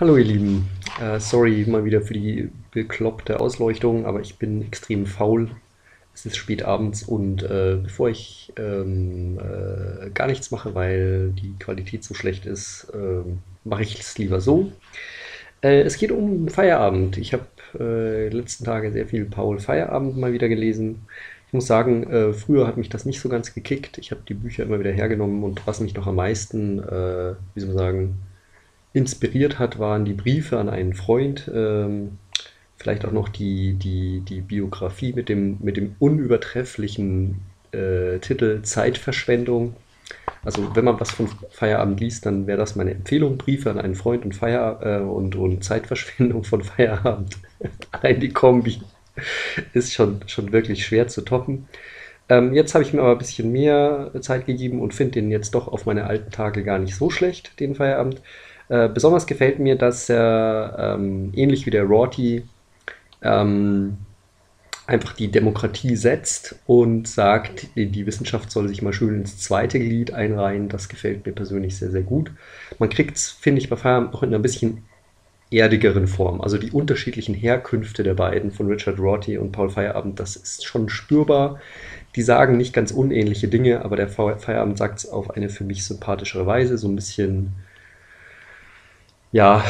Hallo ihr Lieben, äh, sorry mal wieder für die bekloppte Ausleuchtung, aber ich bin extrem faul. Es ist spät abends und äh, bevor ich ähm, äh, gar nichts mache, weil die Qualität so schlecht ist, ähm, mache ich es lieber so. Äh, es geht um Feierabend. Ich habe äh, letzten Tage sehr viel Paul Feierabend mal wieder gelesen. Ich muss sagen, äh, früher hat mich das nicht so ganz gekickt. Ich habe die Bücher immer wieder hergenommen und was mich noch am meisten, äh, wie soll man sagen, inspiriert hat, waren die Briefe an einen Freund. Ähm, vielleicht auch noch die, die, die Biografie mit dem, mit dem unübertrefflichen äh, Titel Zeitverschwendung. Also wenn man was von Feierabend liest, dann wäre das meine Empfehlung. Briefe an einen Freund und, Feier, äh, und, und Zeitverschwendung von Feierabend. Allein die Kombi ist schon, schon wirklich schwer zu toppen. Ähm, jetzt habe ich mir aber ein bisschen mehr Zeit gegeben und finde den jetzt doch auf meine alten Tage gar nicht so schlecht, den Feierabend. Äh, besonders gefällt mir, dass er ähm, ähnlich wie der Rorty ähm, einfach die Demokratie setzt und sagt, die, Wissenschaft soll sich mal schön ins zweite Glied einreihen. Das gefällt mir persönlich sehr, sehr gut. Man kriegt es, finde ich, bei Feierabend noch in einer bisschen erdigeren Form. Also die unterschiedlichen Herkünfte der beiden von Richard Rorty und Paul Feierabend, das ist schon spürbar. Die sagen nicht ganz unähnliche Dinge, aber der Feierabend sagt es auf eine für mich sympathischere Weise, so ein bisschen, ja,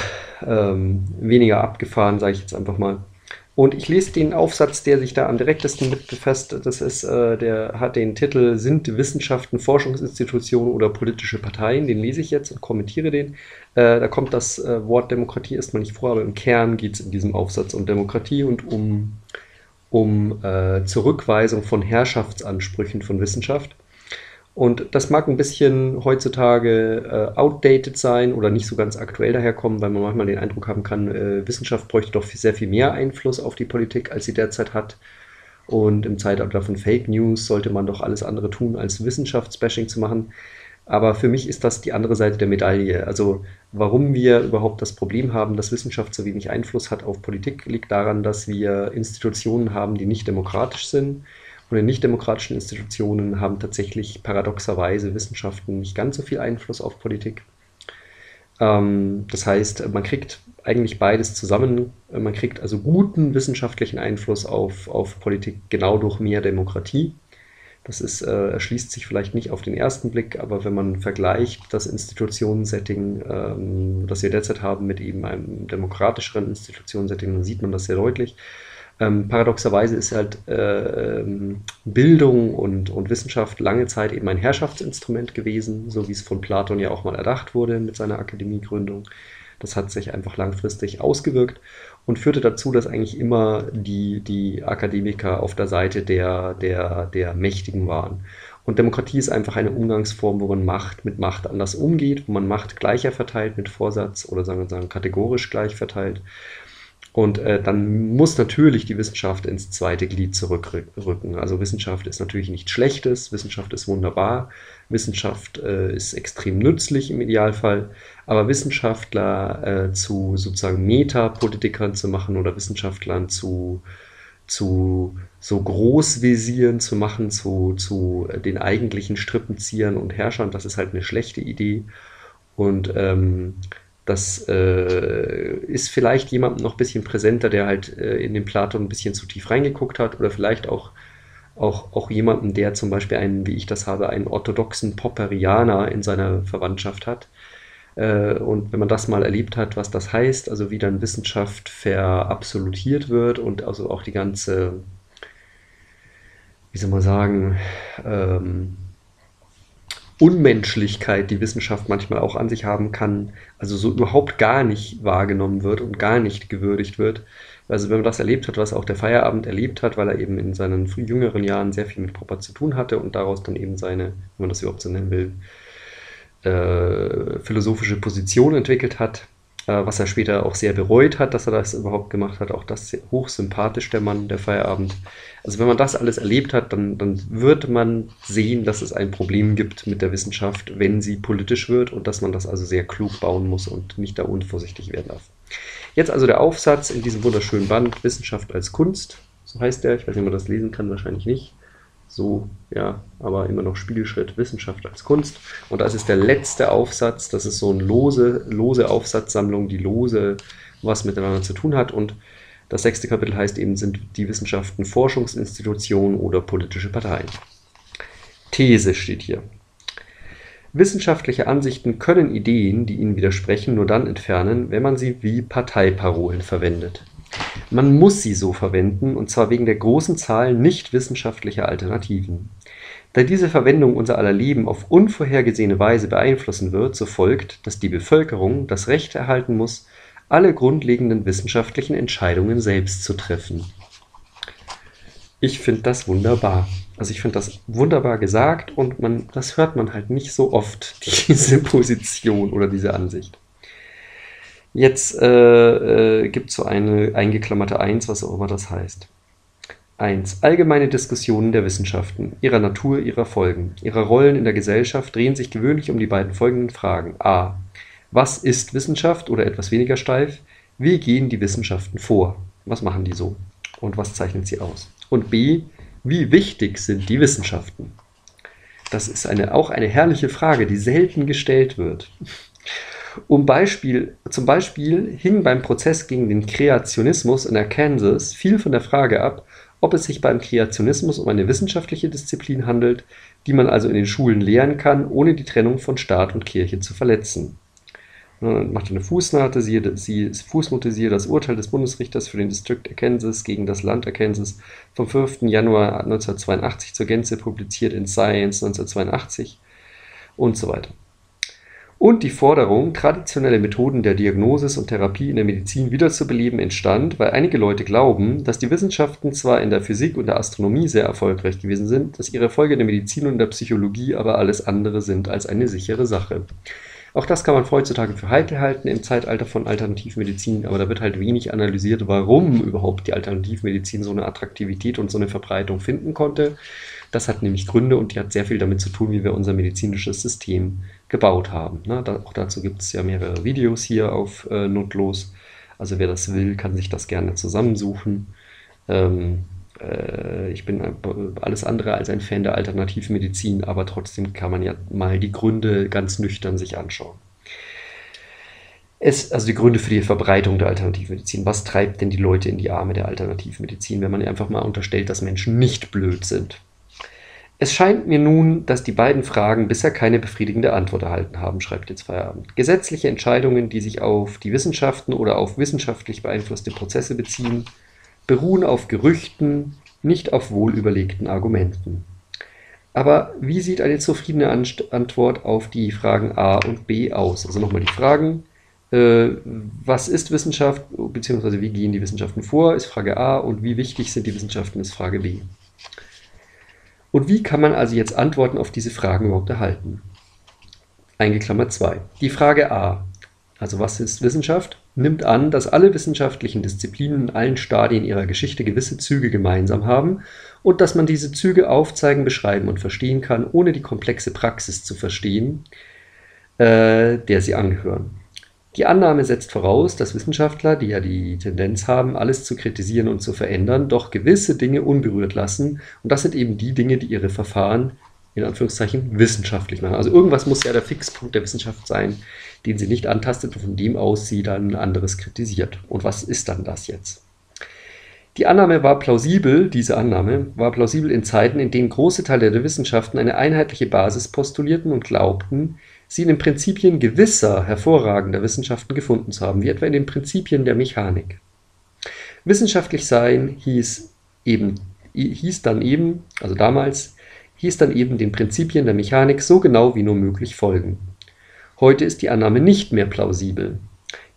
ähm, weniger abgefahren, sage ich jetzt einfach mal. Und ich lese den Aufsatz, der sich da am direktesten mit befasst. Das ist, äh, der hat den Titel Sind Wissenschaften Forschungsinstitutionen oder politische Parteien? Den lese ich jetzt und kommentiere den. Äh, da kommt das äh, Wort Demokratie erstmal nicht vor, aber im Kern geht es in diesem Aufsatz um Demokratie und um, um äh, Zurückweisung von Herrschaftsansprüchen von Wissenschaft. Und das mag ein bisschen heutzutage äh, outdated sein oder nicht so ganz aktuell daherkommen, weil man manchmal den Eindruck haben kann, äh, Wissenschaft bräuchte doch sehr viel mehr Einfluss auf die Politik, als sie derzeit hat. Und im Zeitalter von Fake News sollte man doch alles andere tun, als Wissenschaftsbashing zu machen. Aber für mich ist das die andere Seite der Medaille. Also warum wir überhaupt das Problem haben, dass Wissenschaft so wenig Einfluss hat auf Politik, liegt daran, dass wir Institutionen haben, die nicht demokratisch sind und in nichtdemokratischen Institutionen haben tatsächlich paradoxerweise Wissenschaften nicht ganz so viel Einfluss auf Politik. Ähm, das heißt, man kriegt eigentlich beides zusammen. Man kriegt also guten wissenschaftlichen Einfluss auf, auf Politik genau durch mehr Demokratie. Das ist, äh, erschließt sich vielleicht nicht auf den ersten Blick, aber wenn man vergleicht das Institutionensetting, ähm, das wir derzeit haben, mit eben einem demokratischeren Institutionensetting, dann sieht man das sehr deutlich. Ähm, paradoxerweise ist halt äh, ähm, Bildung und, und Wissenschaft lange Zeit eben ein Herrschaftsinstrument gewesen, so wie es von Platon ja auch mal erdacht wurde mit seiner Akademiegründung. Das hat sich einfach langfristig ausgewirkt und führte dazu, dass eigentlich immer die, die Akademiker auf der Seite der, der, der Mächtigen waren. Und Demokratie ist einfach eine Umgangsform, wo man Macht mit Macht anders umgeht, wo man Macht gleicher verteilt mit Vorsatz oder sagen wir sagen kategorisch gleich verteilt und äh, dann muss natürlich die Wissenschaft ins zweite Glied zurückrücken. Also Wissenschaft ist natürlich nichts Schlechtes, Wissenschaft ist wunderbar, Wissenschaft äh, ist extrem nützlich im Idealfall, aber Wissenschaftler äh, zu sozusagen Metapolitikern zu machen oder Wissenschaftlern zu, zu so Großvisieren zu machen, zu, zu den eigentlichen Strippenziehern und Herrschern, das ist halt eine schlechte Idee. Und ähm, das äh, ist vielleicht jemandem noch ein bisschen präsenter, der halt äh, in den Platon ein bisschen zu tief reingeguckt hat oder vielleicht auch, auch, auch jemanden, der zum Beispiel einen, wie ich das habe, einen orthodoxen Popperianer in seiner Verwandtschaft hat. Äh, und wenn man das mal erlebt hat, was das heißt, also wie dann Wissenschaft verabsolutiert wird und also auch die ganze, wie soll man sagen, ähm, Unmenschlichkeit, die Wissenschaft manchmal auch an sich haben kann, also so überhaupt gar nicht wahrgenommen wird und gar nicht gewürdigt wird. Also wenn man das erlebt hat, was auch der Feierabend erlebt hat, weil er eben in seinen jüngeren Jahren sehr viel mit Popper zu tun hatte und daraus dann eben seine, wenn man das überhaupt so nennen will, äh, philosophische Position entwickelt hat, was er später auch sehr bereut hat, dass er das überhaupt gemacht hat. Auch das hochsympathisch, der Mann, der Feierabend. Also wenn man das alles erlebt hat, dann, dann wird man sehen, dass es ein Problem gibt mit der Wissenschaft, wenn sie politisch wird und dass man das also sehr klug bauen muss und nicht da unvorsichtig werden darf. Jetzt also der Aufsatz in diesem wunderschönen Band Wissenschaft als Kunst. So heißt der. Ich weiß nicht, ob man das lesen kann, wahrscheinlich nicht. So, ja, aber immer noch Spiegelschritt Wissenschaft als Kunst. Und das ist der letzte Aufsatz, das ist so eine lose, lose Aufsatzsammlung, die lose was miteinander zu tun hat. Und das sechste Kapitel heißt eben, sind die Wissenschaften Forschungsinstitutionen oder politische Parteien. These steht hier. Wissenschaftliche Ansichten können Ideen, die ihnen widersprechen, nur dann entfernen, wenn man sie wie Parteiparolen verwendet. Man muss sie so verwenden, und zwar wegen der großen Zahl nicht wissenschaftlicher Alternativen. Da diese Verwendung unser aller Leben auf unvorhergesehene Weise beeinflussen wird, so folgt, dass die Bevölkerung das Recht erhalten muss, alle grundlegenden wissenschaftlichen Entscheidungen selbst zu treffen. Ich finde das wunderbar. Also ich finde das wunderbar gesagt und man, das hört man halt nicht so oft, diese Position oder diese Ansicht. Jetzt äh, äh, gibt es so eine eingeklammerte Eins, was auch immer das heißt. 1. Allgemeine Diskussionen der Wissenschaften, ihrer Natur, ihrer Folgen, ihrer Rollen in der Gesellschaft drehen sich gewöhnlich um die beiden folgenden Fragen. a. Was ist Wissenschaft oder etwas weniger steif? Wie gehen die Wissenschaften vor? Was machen die so? Und was zeichnet sie aus? Und b. Wie wichtig sind die Wissenschaften? Das ist eine, auch eine herrliche Frage, die selten gestellt wird. Um Beispiel, zum Beispiel hing beim Prozess gegen den Kreationismus in Arkansas viel von der Frage ab, ob es sich beim Kreationismus um eine wissenschaftliche Disziplin handelt, die man also in den Schulen lehren kann, ohne die Trennung von Staat und Kirche zu verletzen. Man macht eine Fußnote, siehe, sie, Fußnote, siehe das Urteil des Bundesrichters für den Distrikt Arkansas gegen das Land Arkansas vom 5. Januar 1982 zur Gänze publiziert in Science 1982 und so weiter und die Forderung, traditionelle Methoden der Diagnosis und Therapie in der Medizin wiederzubeleben, entstand, weil einige Leute glauben, dass die Wissenschaften zwar in der Physik und der Astronomie sehr erfolgreich gewesen sind, dass ihre Erfolge in der Medizin und der Psychologie aber alles andere sind als eine sichere Sache. Auch das kann man heutzutage für heikel halten im Zeitalter von Alternativmedizin, aber da wird halt wenig analysiert, warum überhaupt die Alternativmedizin so eine Attraktivität und so eine Verbreitung finden konnte. Das hat nämlich Gründe und die hat sehr viel damit zu tun, wie wir unser medizinisches System gebaut haben. Ne? Da, auch dazu gibt es ja mehrere Videos hier auf äh, Notlos. Also wer das will, kann sich das gerne zusammensuchen. Ähm, äh, ich bin alles andere als ein Fan der Alternativmedizin, aber trotzdem kann man ja mal die Gründe ganz nüchtern sich anschauen. Es, also die Gründe für die Verbreitung der Alternativmedizin. Was treibt denn die Leute in die Arme der Alternativmedizin, wenn man einfach mal unterstellt, dass Menschen nicht blöd sind? Es scheint mir nun, dass die beiden Fragen bisher keine befriedigende Antwort erhalten haben, schreibt jetzt Feierabend. Gesetzliche Entscheidungen, die sich auf die Wissenschaften oder auf wissenschaftlich beeinflusste Prozesse beziehen, beruhen auf Gerüchten, nicht auf wohlüberlegten Argumenten. Aber wie sieht eine zufriedene Antwort auf die Fragen A und B aus? Also nochmal die Fragen, äh, was ist Wissenschaft, beziehungsweise wie gehen die Wissenschaften vor, ist Frage A und wie wichtig sind die Wissenschaften, ist Frage B. Und wie kann man also jetzt Antworten auf diese Fragen überhaupt erhalten? Eingeklammert 2. Die Frage A, also was ist Wissenschaft, nimmt an, dass alle wissenschaftlichen Disziplinen in allen Stadien ihrer Geschichte gewisse Züge gemeinsam haben und dass man diese Züge aufzeigen, beschreiben und verstehen kann, ohne die komplexe Praxis zu verstehen, äh, der sie angehören. Die Annahme setzt voraus, dass Wissenschaftler, die ja die Tendenz haben, alles zu kritisieren und zu verändern, doch gewisse Dinge unberührt lassen. Und das sind eben die Dinge, die ihre Verfahren in Anführungszeichen wissenschaftlich machen. Also irgendwas muss ja der Fixpunkt der Wissenschaft sein, den sie nicht antastet und von dem aus sie dann anderes kritisiert. Und was ist dann das jetzt? Die Annahme war plausibel, diese Annahme war plausibel in Zeiten, in denen große Teile der Wissenschaften eine einheitliche Basis postulierten und glaubten, sie in den Prinzipien gewisser hervorragender Wissenschaften gefunden zu haben, wie etwa in den Prinzipien der Mechanik. Wissenschaftlich sein hieß eben hieß dann eben, also damals hieß dann eben den Prinzipien der Mechanik so genau wie nur möglich folgen. Heute ist die Annahme nicht mehr plausibel.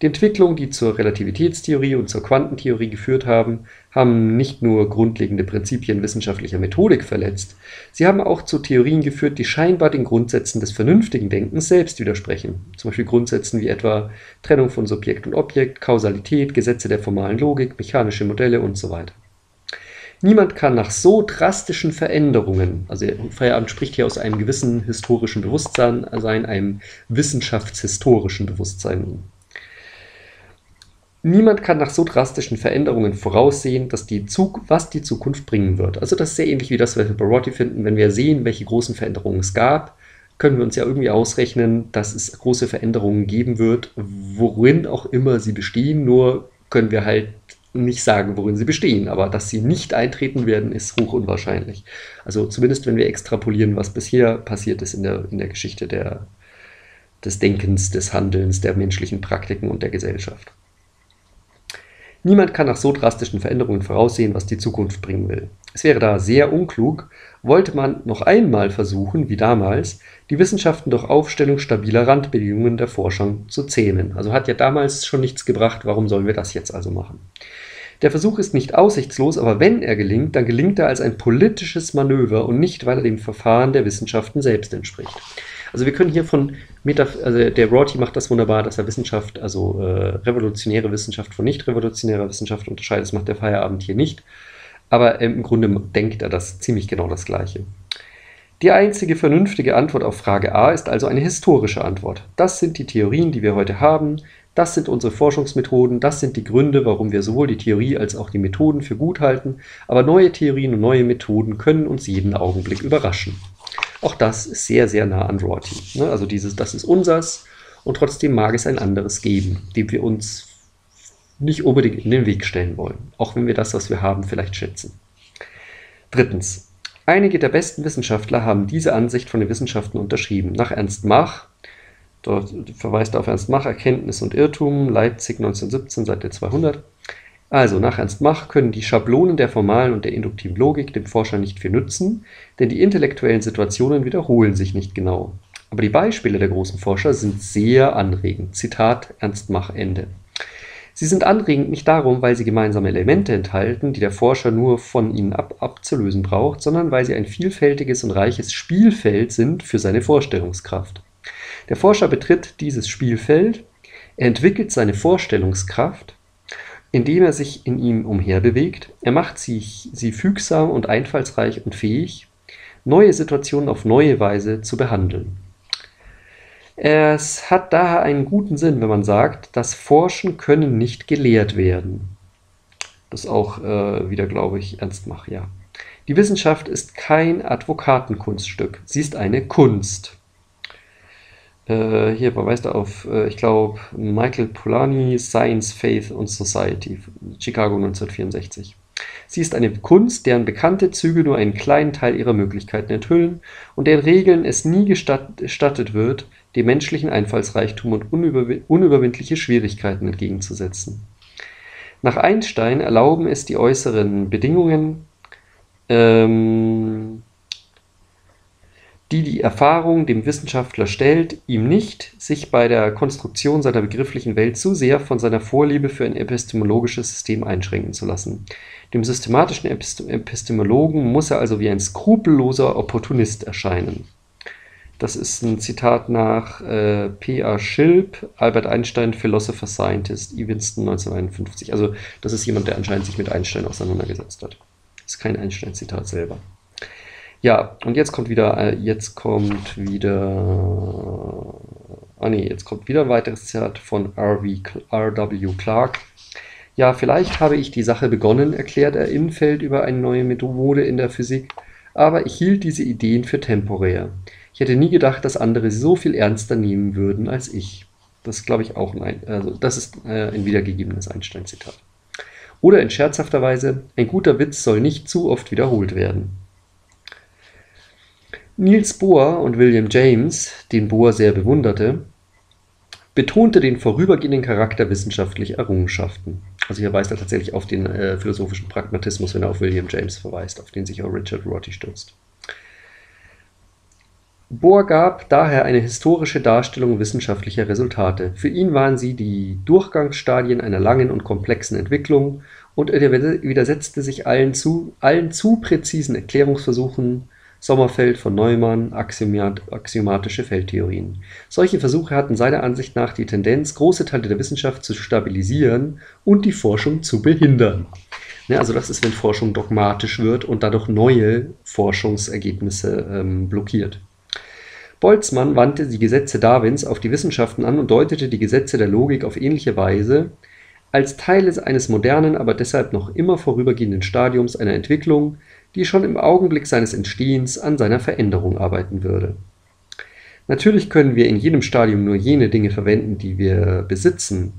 Die Entwicklungen, die zur Relativitätstheorie und zur Quantentheorie geführt haben, haben nicht nur grundlegende Prinzipien wissenschaftlicher Methodik verletzt, sie haben auch zu Theorien geführt, die scheinbar den Grundsätzen des vernünftigen Denkens selbst widersprechen, zum Beispiel Grundsätzen wie etwa Trennung von Subjekt und Objekt, Kausalität, Gesetze der formalen Logik, mechanische Modelle und so weiter. Niemand kann nach so drastischen Veränderungen, also Feierabend spricht hier aus einem gewissen historischen Bewusstsein, also einem wissenschaftshistorischen Bewusstsein, Niemand kann nach so drastischen Veränderungen voraussehen, dass die Zug was die Zukunft bringen wird. Also das ist sehr ähnlich wie das, was wir bei Rorty finden. Wenn wir sehen, welche großen Veränderungen es gab, können wir uns ja irgendwie ausrechnen, dass es große Veränderungen geben wird, worin auch immer sie bestehen. Nur können wir halt nicht sagen, worin sie bestehen. Aber dass sie nicht eintreten werden, ist hoch unwahrscheinlich. Also zumindest, wenn wir extrapolieren, was bisher passiert ist in der, in der Geschichte der, des Denkens, des Handelns, der menschlichen Praktiken und der Gesellschaft. Niemand kann nach so drastischen Veränderungen voraussehen, was die Zukunft bringen will. Es wäre da sehr unklug, wollte man noch einmal versuchen, wie damals, die Wissenschaften durch Aufstellung stabiler Randbedingungen der Forschung zu zähmen. Also hat ja damals schon nichts gebracht, warum sollen wir das jetzt also machen? Der Versuch ist nicht aussichtslos, aber wenn er gelingt, dann gelingt er als ein politisches Manöver und nicht, weil er dem Verfahren der Wissenschaften selbst entspricht. Also wir können hier von Metaph also der Rorty macht das wunderbar, dass er Wissenschaft, also äh, revolutionäre Wissenschaft von nicht revolutionärer Wissenschaft unterscheidet. Das macht der Feierabend hier nicht. Aber im Grunde denkt er das ziemlich genau das Gleiche. Die einzige vernünftige Antwort auf Frage A ist also eine historische Antwort. Das sind die Theorien, die wir heute haben. Das sind unsere Forschungsmethoden. Das sind die Gründe, warum wir sowohl die Theorie als auch die Methoden für gut halten. Aber neue Theorien und neue Methoden können uns jeden Augenblick überraschen. Auch das ist sehr, sehr nah an Rorty. Ne? Also dieses, das ist unsers und trotzdem mag es ein anderes geben, dem wir uns nicht unbedingt in den Weg stellen wollen, auch wenn wir das, was wir haben, vielleicht schätzen. Drittens. Einige der besten Wissenschaftler haben diese Ansicht von den Wissenschaften unterschrieben. Nach Ernst Mach, dort verweist er auf Ernst Mach, Erkenntnis und Irrtum, Leipzig 1917, Seite 200, also, nach Ernst Mach können die Schablonen der formalen und der induktiven Logik dem Forscher nicht viel nützen, denn die intellektuellen Situationen wiederholen sich nicht genau. Aber die Beispiele der großen Forscher sind sehr anregend. Zitat Ernst Mach Ende. Sie sind anregend nicht darum, weil sie gemeinsame Elemente enthalten, die der Forscher nur von ihnen ab abzulösen braucht, sondern weil sie ein vielfältiges und reiches Spielfeld sind für seine Vorstellungskraft. Der Forscher betritt dieses Spielfeld, er entwickelt seine Vorstellungskraft indem er sich in ihm umherbewegt. Er macht sich, sie fügsam und einfallsreich und fähig, neue Situationen auf neue Weise zu behandeln. Es hat daher einen guten Sinn, wenn man sagt, das Forschen können nicht gelehrt werden. Das auch äh, wieder, glaube ich, ernst mache, ja. Die Wissenschaft ist kein Advokatenkunststück, sie ist eine Kunst. Äh, hier verweist er auf, äh, ich glaube, Michael Polanyi, Science, Faith und Society, Chicago 1964. Sie ist eine Kunst, deren bekannte Züge nur einen kleinen Teil ihrer Möglichkeiten enthüllen und deren Regeln es nie gestattet wird, dem menschlichen Einfallsreichtum und unüberw unüberwindliche Schwierigkeiten entgegenzusetzen. Nach Einstein erlauben es die äußeren Bedingungen, ähm, die die Erfahrung dem Wissenschaftler stellt, ihm nicht, sich bei der Konstruktion seiner begrifflichen Welt zu sehr von seiner Vorliebe für ein epistemologisches System einschränken zu lassen. Dem systematischen Epistemologen muss er also wie ein skrupelloser Opportunist erscheinen. Das ist ein Zitat nach äh, P.A. Schilp, Albert Einstein, Philosopher Scientist, Evanston 1951. Also das ist jemand, der anscheinend sich mit Einstein auseinandergesetzt hat. Das ist kein Einstein-Zitat selber. Ja, und jetzt kommt wieder, äh, jetzt kommt wieder, ah nee, jetzt kommt wieder ein weiteres Zitat von R.W. Clark. Ja, vielleicht habe ich die Sache begonnen, erklärt er Infeld über eine neue Methode in der Physik, aber ich hielt diese Ideen für temporär. Ich hätte nie gedacht, dass andere sie so viel ernster nehmen würden als ich. Das glaube ich, auch ein, also das ist äh, ein wiedergegebenes Einstein-Zitat. Oder in scherzhafter Weise, ein guter Witz soll nicht zu oft wiederholt werden. Niels Bohr und William James, den Bohr sehr bewunderte, betonte den vorübergehenden Charakter wissenschaftlicher Errungenschaften. Also hier weist er tatsächlich auf den äh, philosophischen Pragmatismus, wenn er auf William James verweist, auf den sich auch Richard Rorty stürzt. Bohr gab daher eine historische Darstellung wissenschaftlicher Resultate. Für ihn waren sie die Durchgangsstadien einer langen und komplexen Entwicklung und er widersetzte sich allen zu, allen zu präzisen Erklärungsversuchen Sommerfeld von Neumann, Axiomat, axiomatische Feldtheorien. Solche Versuche hatten seiner Ansicht nach die Tendenz, große Teile der Wissenschaft zu stabilisieren und die Forschung zu behindern. Ja, also das ist, wenn Forschung dogmatisch wird und dadurch neue Forschungsergebnisse ähm, blockiert. Boltzmann wandte die Gesetze Darwins auf die Wissenschaften an und deutete die Gesetze der Logik auf ähnliche Weise als Teile eines modernen, aber deshalb noch immer vorübergehenden Stadiums einer Entwicklung, die schon im Augenblick seines Entstehens an seiner Veränderung arbeiten würde. Natürlich können wir in jedem Stadium nur jene Dinge verwenden, die wir besitzen,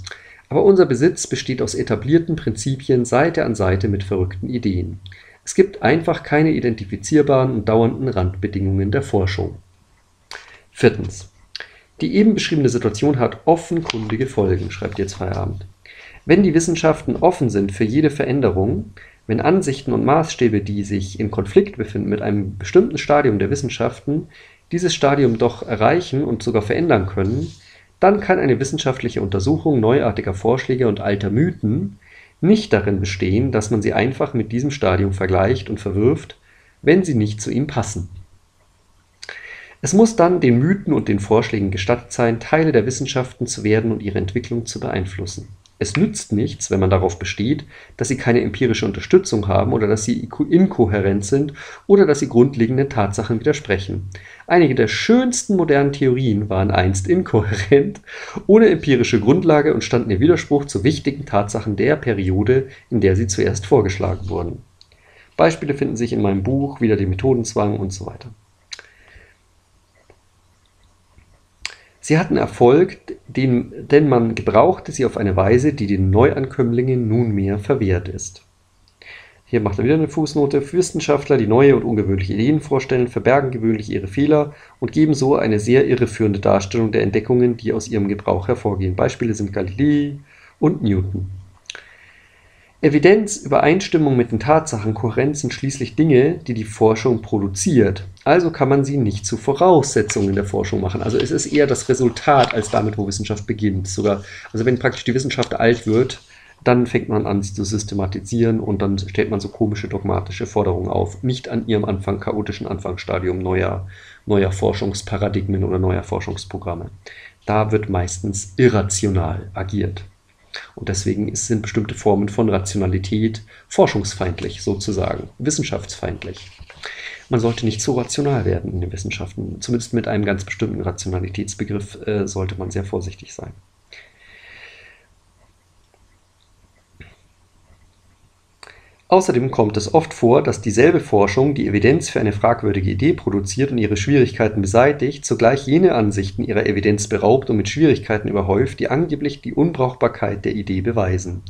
aber unser Besitz besteht aus etablierten Prinzipien Seite an Seite mit verrückten Ideen. Es gibt einfach keine identifizierbaren und dauernden Randbedingungen der Forschung. Viertens. Die eben beschriebene Situation hat offenkundige Folgen, schreibt jetzt Feierabend. Wenn die Wissenschaften offen sind für jede Veränderung, wenn Ansichten und Maßstäbe, die sich in Konflikt befinden mit einem bestimmten Stadium der Wissenschaften, dieses Stadium doch erreichen und sogar verändern können, dann kann eine wissenschaftliche Untersuchung neuartiger Vorschläge und alter Mythen nicht darin bestehen, dass man sie einfach mit diesem Stadium vergleicht und verwirft, wenn sie nicht zu ihm passen. Es muss dann den Mythen und den Vorschlägen gestattet sein, Teile der Wissenschaften zu werden und ihre Entwicklung zu beeinflussen es nützt nichts, wenn man darauf besteht, dass sie keine empirische Unterstützung haben oder dass sie inkohärent sind oder dass sie grundlegenden Tatsachen widersprechen. Einige der schönsten modernen Theorien waren einst inkohärent, ohne empirische Grundlage und standen im Widerspruch zu wichtigen Tatsachen der Periode, in der sie zuerst vorgeschlagen wurden. Beispiele finden sich in meinem Buch, wieder die Methodenzwang und so weiter. Sie hatten Erfolg, den, denn man gebrauchte sie auf eine Weise, die den Neuankömmlingen nunmehr verwehrt ist. Hier macht er wieder eine Fußnote. Wissenschaftler, die neue und ungewöhnliche Ideen vorstellen, verbergen gewöhnlich ihre Fehler und geben so eine sehr irreführende Darstellung der Entdeckungen, die aus ihrem Gebrauch hervorgehen. Beispiele sind Galilei und Newton. Evidenz, Übereinstimmung mit den Tatsachen, Kohärenz sind schließlich Dinge, die die Forschung produziert. Also kann man sie nicht zu Voraussetzungen der Forschung machen. Also es ist eher das Resultat als damit, wo Wissenschaft beginnt. Sogar, also wenn praktisch die Wissenschaft alt wird, dann fängt man an, sie zu systematisieren und dann stellt man so komische dogmatische Forderungen auf. Nicht an ihrem Anfang, chaotischen Anfangsstadium neuer, neuer Forschungsparadigmen oder neuer Forschungsprogramme. Da wird meistens irrational agiert. Und deswegen sind bestimmte Formen von Rationalität forschungsfeindlich sozusagen, wissenschaftsfeindlich. Man sollte nicht zu rational werden in den Wissenschaften. Zumindest mit einem ganz bestimmten Rationalitätsbegriff äh, sollte man sehr vorsichtig sein. Außerdem kommt es oft vor, dass dieselbe Forschung die Evidenz für eine fragwürdige Idee produziert und ihre Schwierigkeiten beseitigt, zugleich jene Ansichten ihrer Evidenz beraubt und mit Schwierigkeiten überhäuft, die angeblich die Unbrauchbarkeit der Idee beweisen.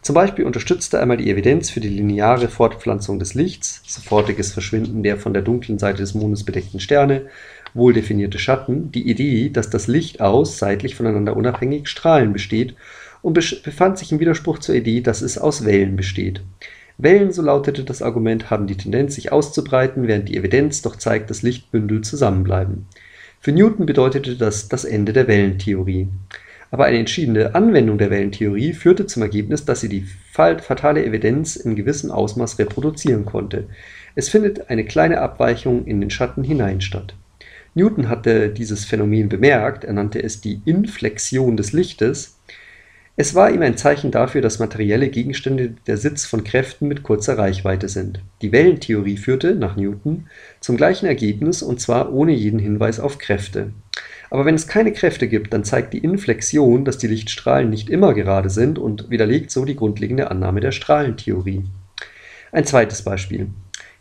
Zum Beispiel unterstützte einmal die Evidenz für die lineare Fortpflanzung des Lichts, sofortiges Verschwinden der von der dunklen Seite des Mondes bedeckten Sterne, wohl definierte Schatten, die Idee, dass das Licht aus seitlich voneinander unabhängig Strahlen besteht und befand sich im Widerspruch zur Idee, dass es aus Wellen besteht. Wellen, so lautete das Argument, haben die Tendenz, sich auszubreiten, während die Evidenz doch zeigt, dass Lichtbündel zusammenbleiben. Für Newton bedeutete das das Ende der Wellentheorie. Aber eine entschiedene Anwendung der Wellentheorie führte zum Ergebnis, dass sie die fatale Evidenz in gewissem Ausmaß reproduzieren konnte. Es findet eine kleine Abweichung in den Schatten hinein statt. Newton hatte dieses Phänomen bemerkt, er nannte es die Inflexion des Lichtes, es war ihm ein Zeichen dafür, dass materielle Gegenstände der Sitz von Kräften mit kurzer Reichweite sind. Die Wellentheorie führte, nach Newton, zum gleichen Ergebnis und zwar ohne jeden Hinweis auf Kräfte. Aber wenn es keine Kräfte gibt, dann zeigt die Inflexion, dass die Lichtstrahlen nicht immer gerade sind und widerlegt so die grundlegende Annahme der Strahlentheorie. Ein zweites Beispiel.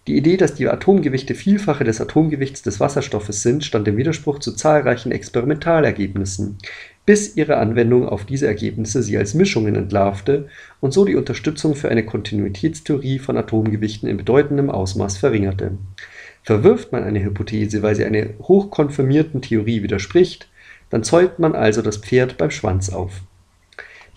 Die Idee, dass die Atomgewichte Vielfache des Atomgewichts des Wasserstoffes sind, stand im Widerspruch zu zahlreichen Experimentalergebnissen bis ihre Anwendung auf diese Ergebnisse sie als Mischungen entlarvte und so die Unterstützung für eine Kontinuitätstheorie von Atomgewichten in bedeutendem Ausmaß verringerte. Verwirft man eine Hypothese, weil sie einer hochkonfirmierten Theorie widerspricht, dann zäumt man also das Pferd beim Schwanz auf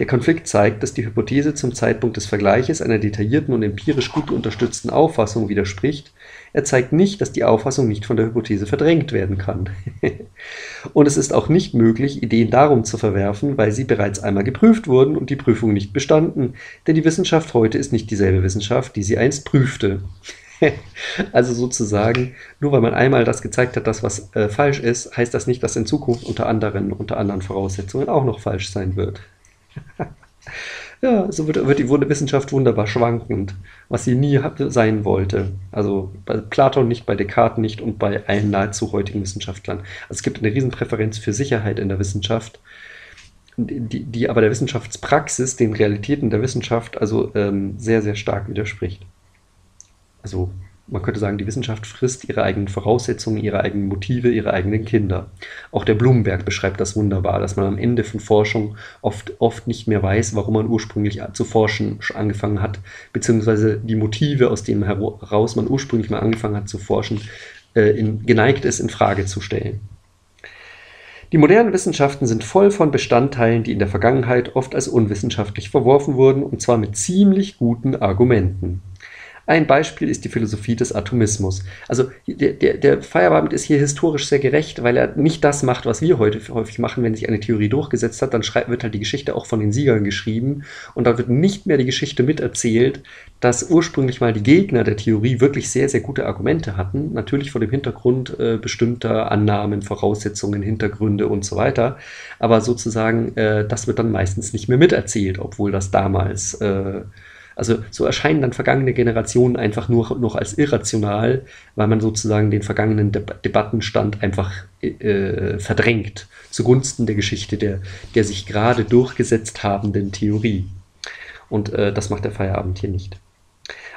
der Konflikt zeigt, dass die Hypothese zum Zeitpunkt des Vergleiches einer detaillierten und empirisch gut unterstützten Auffassung widerspricht, er zeigt nicht, dass die Auffassung nicht von der Hypothese verdrängt werden kann. und es ist auch nicht möglich, Ideen darum zu verwerfen, weil sie bereits einmal geprüft wurden und die Prüfung nicht bestanden, denn die Wissenschaft heute ist nicht dieselbe Wissenschaft, die sie einst prüfte. also sozusagen, nur weil man einmal das gezeigt hat, dass was äh, falsch ist, heißt das nicht, dass in Zukunft unter anderen, unter anderen Voraussetzungen auch noch falsch sein wird. ja, so wird, wird die Wissenschaft wunderbar schwankend, was sie nie sein wollte. Also bei Platon nicht, bei Descartes nicht und bei allen nahezu heutigen Wissenschaftlern. Also es gibt eine Riesenpräferenz für Sicherheit in der Wissenschaft. die, die aber der Wissenschaftspraxis, den Realitäten der Wissenschaft also ähm, sehr, sehr stark widerspricht. Also man könnte sagen, die Wissenschaft frisst ihre eigenen Voraussetzungen, ihre eigenen Motive, ihre eigenen Kinder. Auch der Blumenberg beschreibt das wunderbar, dass man am Ende von Forschung oft, oft nicht mehr weiß, warum man ursprünglich zu forschen angefangen hat, beziehungsweise die Motive, aus denen heraus man ursprünglich mal angefangen hat zu forschen, äh, in, geneigt ist, in Frage zu stellen. Die modernen Wissenschaften sind voll von Bestandteilen, die in der Vergangenheit oft als unwissenschaftlich verworfen wurden, und zwar mit ziemlich guten Argumenten. Ein Beispiel ist die Philosophie des Atomismus. Also der, der, der Feierabend ist hier historisch sehr gerecht, weil er nicht das macht, was wir heute häufig machen, wenn sich eine Theorie durchgesetzt hat, dann wird halt die Geschichte auch von den Siegern geschrieben. Und da wird nicht mehr die Geschichte miterzählt, dass ursprünglich mal die Gegner der Theorie wirklich sehr, sehr gute Argumente hatten, natürlich vor dem Hintergrund äh, bestimmter Annahmen, Voraussetzungen, Hintergründe und so weiter, aber sozusagen, äh, das wird dann meistens nicht mehr miterzählt, obwohl das damals äh, also so erscheinen dann vergangene Generationen einfach nur noch als irrational, weil man sozusagen den vergangenen De Debattenstand einfach äh, verdrängt zugunsten der Geschichte der, der sich gerade durchgesetzt habenden Theorie. Und äh, das macht der Feierabend hier nicht.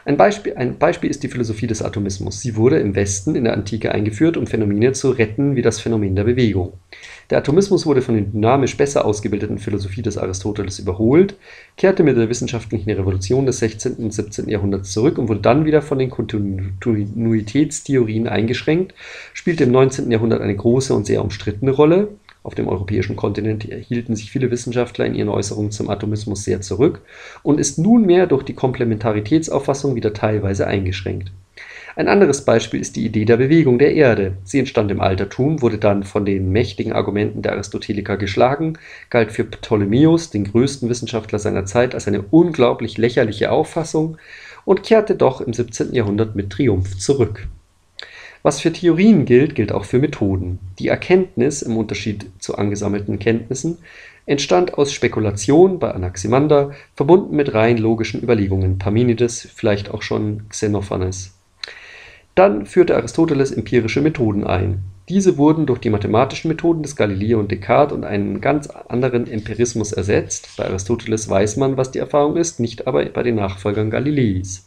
Ein Beispiel, ein Beispiel ist die Philosophie des Atomismus. Sie wurde im Westen in der Antike eingeführt, um Phänomene zu retten wie das Phänomen der Bewegung. Der Atomismus wurde von der dynamisch besser ausgebildeten Philosophie des Aristoteles überholt, kehrte mit der wissenschaftlichen Revolution des 16. und 17. Jahrhunderts zurück und wurde dann wieder von den Kontinuitätstheorien eingeschränkt, spielte im 19. Jahrhundert eine große und sehr umstrittene Rolle auf dem europäischen Kontinent hielten sich viele Wissenschaftler in ihren Äußerungen zum Atomismus sehr zurück und ist nunmehr durch die Komplementaritätsauffassung wieder teilweise eingeschränkt. Ein anderes Beispiel ist die Idee der Bewegung der Erde. Sie entstand im Altertum, wurde dann von den mächtigen Argumenten der Aristoteliker geschlagen, galt für Ptolemäus, den größten Wissenschaftler seiner Zeit, als eine unglaublich lächerliche Auffassung und kehrte doch im 17. Jahrhundert mit Triumph zurück. Was für Theorien gilt, gilt auch für Methoden. Die Erkenntnis, im Unterschied zu angesammelten Kenntnissen, entstand aus Spekulation bei Anaximander, verbunden mit rein logischen Überlegungen (Parmenides, vielleicht auch schon Xenophanes). Dann führte Aristoteles empirische Methoden ein. Diese wurden durch die mathematischen Methoden des Galilei und Descartes und einen ganz anderen Empirismus ersetzt (bei Aristoteles weiß man, was die Erfahrung ist, nicht aber bei den Nachfolgern Galileis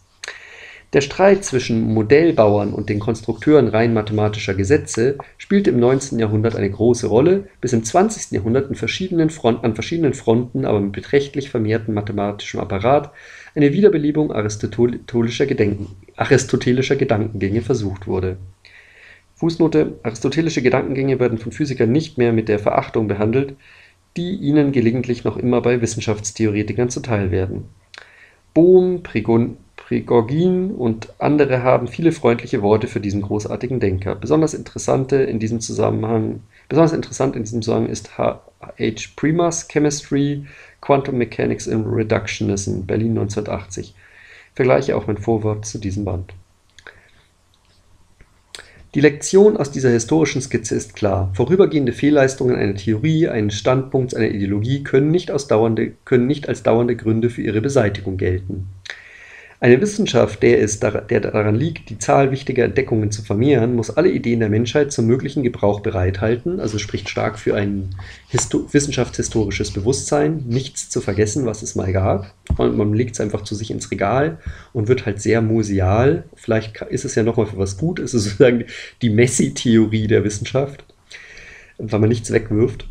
der Streit zwischen Modellbauern und den Konstrukteuren rein mathematischer Gesetze spielte im 19. Jahrhundert eine große Rolle, bis im 20. Jahrhundert an verschiedenen Fronten, aber mit beträchtlich vermehrtem mathematischem Apparat, eine Wiederbelebung aristotelischer Gedankengänge versucht wurde. Fußnote: Aristotelische Gedankengänge werden von Physikern nicht mehr mit der Verachtung behandelt, die ihnen gelegentlich noch immer bei Wissenschaftstheoretikern zuteil werden. Bohm, Prigogine und andere haben viele freundliche Worte für diesen großartigen Denker. Besonders, interessante in diesem Zusammenhang, besonders interessant in diesem Zusammenhang ist H. H. Primas Chemistry, Quantum Mechanics and Reductionism, Berlin 1980. Vergleiche auch mein Vorwort zu diesem Band. Die Lektion aus dieser historischen Skizze ist klar: Vorübergehende Fehlleistungen einer Theorie, eines Standpunkts, einer Ideologie können nicht, können nicht als dauernde Gründe für ihre Beseitigung gelten eine Wissenschaft, der es der daran liegt, die Zahl wichtiger Entdeckungen zu vermehren, muss alle Ideen der Menschheit zum möglichen Gebrauch bereithalten, also spricht stark für ein wissenschaftshistorisches Bewusstsein, nichts zu vergessen, was es mal gab. Und man legt es einfach zu sich ins Regal und wird halt sehr museal. Vielleicht ist es ja nochmal für was gut, es ist sozusagen die Messi-Theorie der Wissenschaft, weil man nichts wegwirft.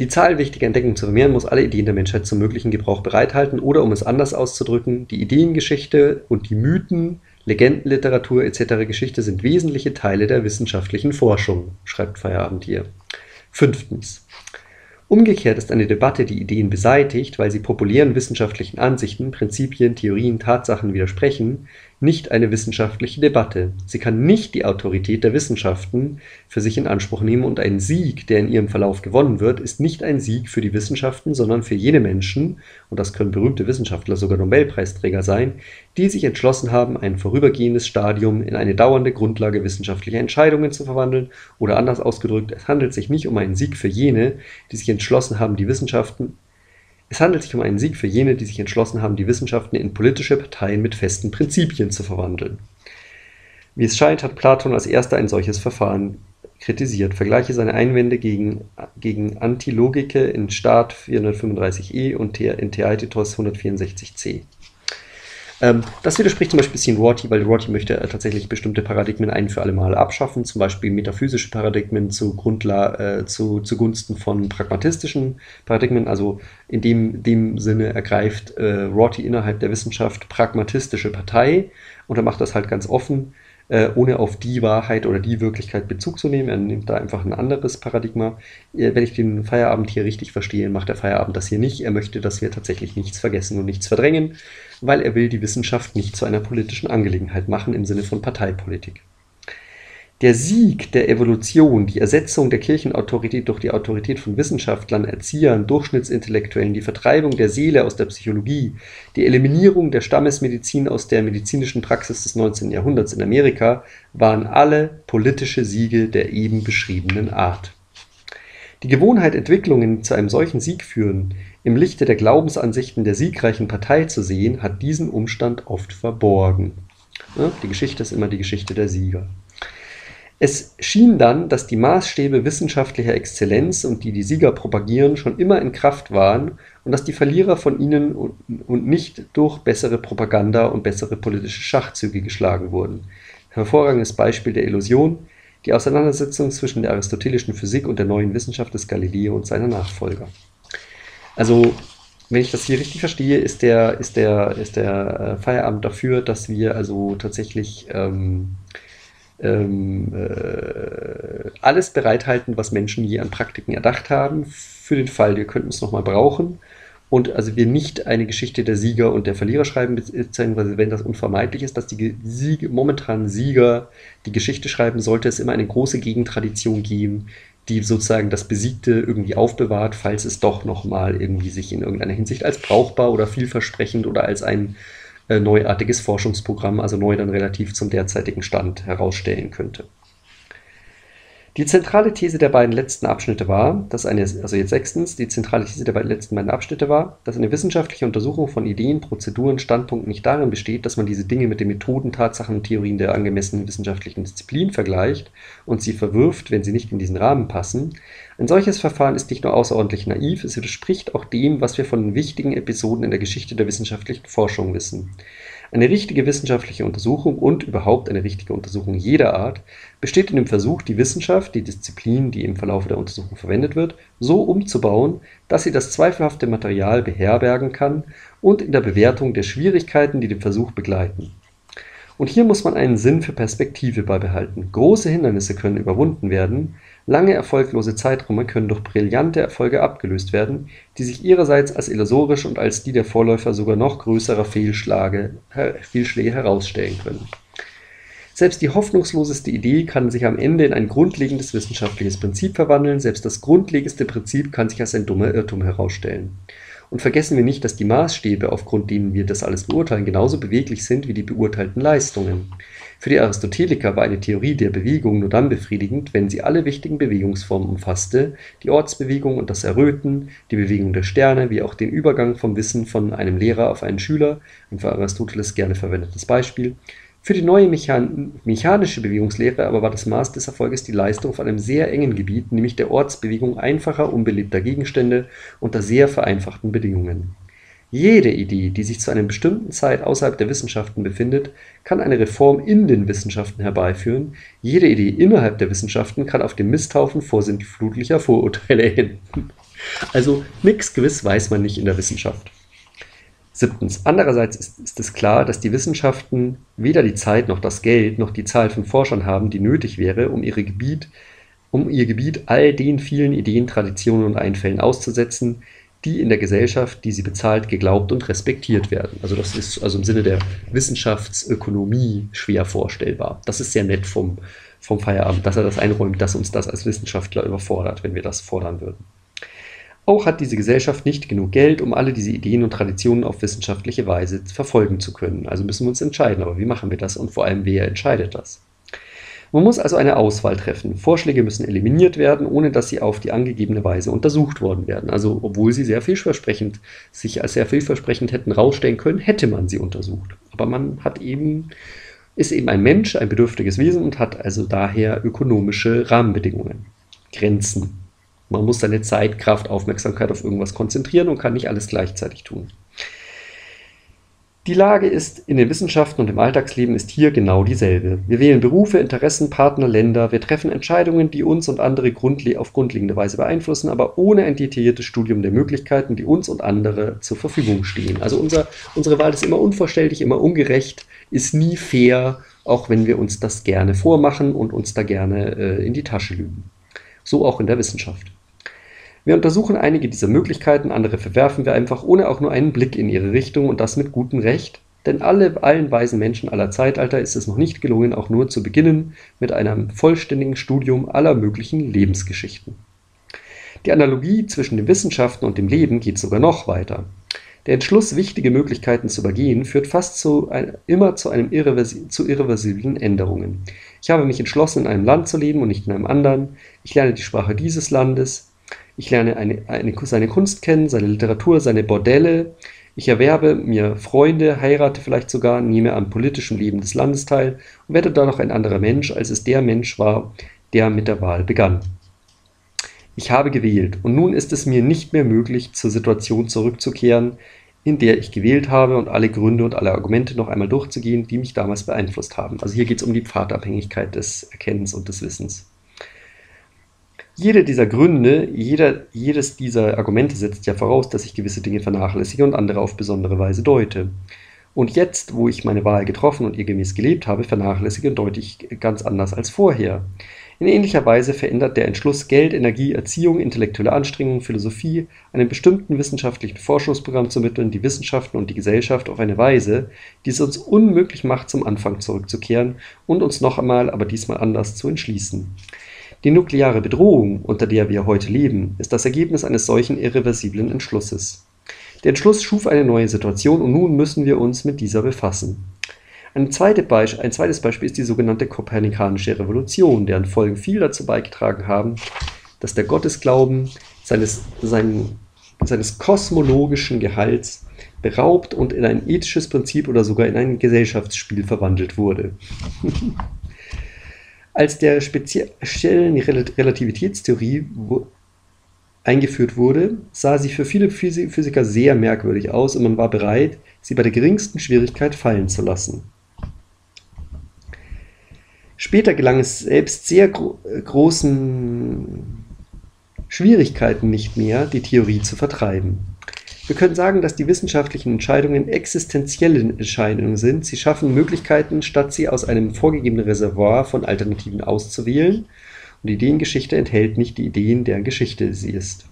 Die Zahl wichtiger Entdeckungen zu vermehren, muss alle Ideen der Menschheit zum möglichen Gebrauch bereithalten oder, um es anders auszudrücken, die Ideengeschichte und die Mythen, Legendenliteratur etc. Geschichte sind wesentliche Teile der wissenschaftlichen Forschung, schreibt Feierabend hier. Fünftens. Umgekehrt ist eine Debatte, die Ideen beseitigt, weil sie populären wissenschaftlichen Ansichten, Prinzipien, Theorien, Tatsachen widersprechen, nicht eine wissenschaftliche Debatte. Sie kann nicht die Autorität der Wissenschaften für sich in Anspruch nehmen und ein Sieg, der in ihrem Verlauf gewonnen wird, ist nicht ein Sieg für die Wissenschaften, sondern für jene Menschen, und das können berühmte Wissenschaftler, sogar Nobelpreisträger sein, die sich entschlossen haben, ein vorübergehendes Stadium in eine dauernde Grundlage wissenschaftlicher Entscheidungen zu verwandeln, oder anders ausgedrückt, es handelt sich nicht um einen Sieg für jene, die sich entschlossen haben, die Wissenschaften es handelt sich um einen Sieg für jene, die sich entschlossen haben, die Wissenschaften in politische Parteien mit festen Prinzipien zu verwandeln. Wie es scheint, hat Platon als erster ein solches Verfahren kritisiert. Vergleiche seine Einwände gegen, gegen Antilogike in Staat 435e und in Theaetetos 164c. Ähm, das widerspricht zum Beispiel ein bisschen Rorty, weil Rorty möchte äh, tatsächlich bestimmte Paradigmen ein für alle Mal abschaffen, zum Beispiel metaphysische Paradigmen zu Grundla äh, zu, zugunsten von pragmatistischen Paradigmen. Also in dem, dem Sinne ergreift äh, Rorty innerhalb der Wissenschaft pragmatistische Partei und er macht das halt ganz offen äh, ohne auf die Wahrheit oder die Wirklichkeit Bezug zu nehmen. Er nimmt da einfach ein anderes Paradigma. Äh, wenn ich den Feierabend hier richtig verstehe, macht der Feierabend das hier nicht. Er möchte, dass wir tatsächlich nichts vergessen und nichts verdrängen, weil er will die Wissenschaft nicht zu einer politischen Angelegenheit machen im Sinne von Parteipolitik. Der Sieg der Evolution, die Ersetzung der Kirchenautorität durch die Autorität von Wissenschaftlern, Erziehern, Durchschnittsintellektuellen, die Vertreibung der Seele aus der Psychologie, die Eliminierung der Stammesmedizin aus der medizinischen Praxis des 19. Jahrhunderts in Amerika waren alle politische Siege der eben beschriebenen Art. Die Gewohnheit, Entwicklungen zu einem solchen Sieg führen, im Lichte der Glaubensansichten der siegreichen Partei zu sehen, hat diesen Umstand oft verborgen. Die Geschichte ist immer die Geschichte der Sieger. Es schien dann, dass die Maßstäbe wissenschaftlicher Exzellenz und die die Sieger propagieren, schon immer in Kraft waren und dass die Verlierer von ihnen und nicht durch bessere Propaganda und bessere politische Schachzüge geschlagen wurden. Hervorragendes Beispiel der Illusion, die Auseinandersetzung zwischen der aristotelischen Physik und der neuen Wissenschaft des Galileo und seiner Nachfolger. Also, wenn ich das hier richtig verstehe, ist der, ist der, ist der äh, Feierabend dafür, dass wir also tatsächlich ähm, ähm, äh, alles bereithalten, was Menschen je an Praktiken erdacht haben, für den Fall, wir könnten es nochmal brauchen. Und also wir nicht eine Geschichte der Sieger und der Verlierer schreiben, beziehungsweise wenn das unvermeidlich ist, dass die Siege, momentanen Sieger die Geschichte schreiben, sollte es immer eine große Gegentradition geben, die sozusagen das Besiegte irgendwie aufbewahrt, falls es doch nochmal irgendwie sich in irgendeiner Hinsicht als brauchbar oder vielversprechend oder als ein äh, neuartiges Forschungsprogramm, also neu dann relativ zum derzeitigen Stand herausstellen könnte. Die zentrale These der beiden letzten Abschnitte war, dass eine, also jetzt sechstens, die zentrale These der letzten beiden Abschnitte war, dass eine wissenschaftliche Untersuchung von Ideen, Prozeduren, Standpunkten nicht darin besteht, dass man diese Dinge mit den Methoden, Tatsachen und Theorien der angemessenen wissenschaftlichen Disziplin vergleicht und sie verwirft, wenn sie nicht in diesen Rahmen passen. Ein solches Verfahren ist nicht nur außerordentlich naiv, es widerspricht auch dem, was wir von den wichtigen Episoden in der Geschichte der wissenschaftlichen Forschung wissen. Eine richtige wissenschaftliche Untersuchung und überhaupt eine richtige Untersuchung jeder Art besteht in dem Versuch, die Wissenschaft, die Disziplin, die im Verlauf der Untersuchung verwendet wird, so umzubauen, dass sie das zweifelhafte Material beherbergen kann und in der Bewertung der Schwierigkeiten, die den Versuch begleiten. Und hier muss man einen Sinn für Perspektive beibehalten. Große Hindernisse können überwunden werden, Lange erfolglose Zeiträume können durch brillante Erfolge abgelöst werden, die sich ihrerseits als illusorisch und als die der Vorläufer sogar noch größerer Fehlschläge herausstellen können. Selbst die hoffnungsloseste Idee kann sich am Ende in ein grundlegendes wissenschaftliches Prinzip verwandeln, selbst das grundlegendste Prinzip kann sich als ein dummer Irrtum herausstellen. Und vergessen wir nicht, dass die Maßstäbe, aufgrund denen wir das alles beurteilen, genauso beweglich sind wie die beurteilten Leistungen. Für die Aristoteliker war eine Theorie der Bewegung nur dann befriedigend, wenn sie alle wichtigen Bewegungsformen umfasste, die Ortsbewegung und das Erröten, die Bewegung der Sterne, wie auch den Übergang vom Wissen von einem Lehrer auf einen Schüler, ein für Aristoteles gerne verwendetes Beispiel. Für die neue Mechan mechanische Bewegungslehre aber war das Maß des Erfolges die Leistung auf einem sehr engen Gebiet, nämlich der Ortsbewegung einfacher, unbelebter Gegenstände unter sehr vereinfachten Bedingungen jede Idee, die sich zu einer bestimmten Zeit außerhalb der Wissenschaften befindet, kann eine Reform in den Wissenschaften herbeiführen, jede Idee innerhalb der Wissenschaften kann auf dem Misthaufen vorsintflutlicher Vorurteile enden. Also nichts gewiss weiß man nicht in der Wissenschaft. Siebtens. Andererseits ist, ist, es klar, dass die Wissenschaften weder die Zeit noch das Geld noch die Zahl von Forschern haben, die nötig wäre, um, ihre Gebiet, um ihr Gebiet all den vielen Ideen, Traditionen und Einfällen auszusetzen, die in der Gesellschaft, die sie bezahlt, geglaubt und respektiert werden. Also das ist also im Sinne der Wissenschaftsökonomie schwer vorstellbar. Das ist sehr nett vom, vom Feierabend, dass er das einräumt, dass uns das als Wissenschaftler überfordert, wenn wir das fordern würden. Auch hat diese Gesellschaft nicht genug Geld, um alle diese Ideen und Traditionen auf wissenschaftliche Weise verfolgen zu können. Also müssen wir uns entscheiden. Aber wie machen wir das und vor allem, wer entscheidet das? Man muss also eine Auswahl treffen. Vorschläge müssen eliminiert werden, ohne dass sie auf die angegebene Weise untersucht worden werden. Also obwohl sie sehr vielversprechend, sich als sehr vielversprechend hätten rausstellen können, hätte man sie untersucht. Aber man hat eben ist eben ein Mensch, ein bedürftiges Wesen und hat also daher ökonomische Rahmenbedingungen, Grenzen. Man muss seine Zeit, Kraft, Aufmerksamkeit auf irgendwas konzentrieren und kann nicht alles gleichzeitig tun. Die Lage ist in den Wissenschaften und im Alltagsleben ist hier genau dieselbe. Wir wählen Berufe, Interessen, Partner, Länder, wir treffen Entscheidungen, die uns und andere grundle auf grundlegende Weise beeinflussen, aber ohne ein detailliertes Studium der Möglichkeiten, die uns und andere zur Verfügung stehen. Also unser, unsere Wahl ist immer unvorstellig, immer ungerecht, ist nie fair, auch wenn wir uns das gerne vormachen und uns da gerne äh, in die Tasche lügen. So auch in der Wissenschaft. Wir untersuchen einige dieser Möglichkeiten, andere verwerfen wir einfach ohne auch nur einen Blick in ihre Richtung und das mit gutem Recht, denn alle, allen weisen Menschen aller Zeitalter ist es noch nicht gelungen, auch nur zu beginnen mit einem vollständigen Studium aller möglichen Lebensgeschichten. Die Analogie zwischen den Wissenschaften und dem Leben geht sogar noch weiter. Der Entschluss, wichtige Möglichkeiten zu übergehen, führt fast zu ein, immer zu, einem irreversi zu irreversiblen Änderungen. Ich habe mich entschlossen, in einem Land zu leben und nicht in einem anderen. Ich lerne die Sprache dieses Landes. Ich lerne eine, eine, seine Kunst kennen, seine Literatur, seine Bordelle. Ich erwerbe mir Freunde, heirate vielleicht sogar, nehme am politischen Leben des Landes teil und werde dadurch ein anderer Mensch, als es der Mensch war, der mit der Wahl begann. Ich habe gewählt und nun ist es mir nicht mehr möglich, zur Situation zurückzukehren, in der ich gewählt habe und alle Gründe und alle Argumente noch einmal durchzugehen, die mich damals beeinflusst haben. Also hier geht es um die Pfadabhängigkeit des Erkennens und des Wissens. Jede dieser Gründe, jeder, jedes dieser Argumente setzt ja voraus, dass ich gewisse Dinge vernachlässige und andere auf besondere Weise deute. Und jetzt, wo ich meine Wahl getroffen und ihr gemäß gelebt habe, vernachlässige und deute ich ganz anders als vorher. In ähnlicher Weise verändert der Entschluss, Geld, Energie, Erziehung, intellektuelle Anstrengungen, Philosophie, einem bestimmten wissenschaftlichen Forschungsprogramm zu mitteln, die Wissenschaften und die Gesellschaft auf eine Weise, die es uns unmöglich macht, zum Anfang zurückzukehren und uns noch einmal, aber diesmal anders zu entschließen. Die nukleare Bedrohung, unter der wir heute leben, ist das Ergebnis eines solchen irreversiblen Entschlusses. Der Entschluss schuf eine neue Situation und nun müssen wir uns mit dieser befassen. Ein, zweite Beisp ein zweites Beispiel ist die sogenannte Kopernikanische Revolution, deren Folgen viel dazu beigetragen haben, dass der Gottesglauben seines, sein, seines kosmologischen Gehalts beraubt und in ein ethisches Prinzip oder sogar in ein Gesellschaftsspiel verwandelt wurde. Als der speziellen Relativitätstheorie eingeführt wurde, sah sie für viele Physiker sehr merkwürdig aus und man war bereit, sie bei der geringsten Schwierigkeit fallen zu lassen. Später gelang es selbst sehr gro großen Schwierigkeiten nicht mehr, die Theorie zu vertreiben. Wir können sagen, dass die wissenschaftlichen Entscheidungen existenzielle Entscheidungen sind. Sie schaffen Möglichkeiten, statt sie aus einem vorgegebenen Reservoir von Alternativen auszuwählen. Und die Ideengeschichte enthält nicht die Ideen, deren Geschichte sie ist.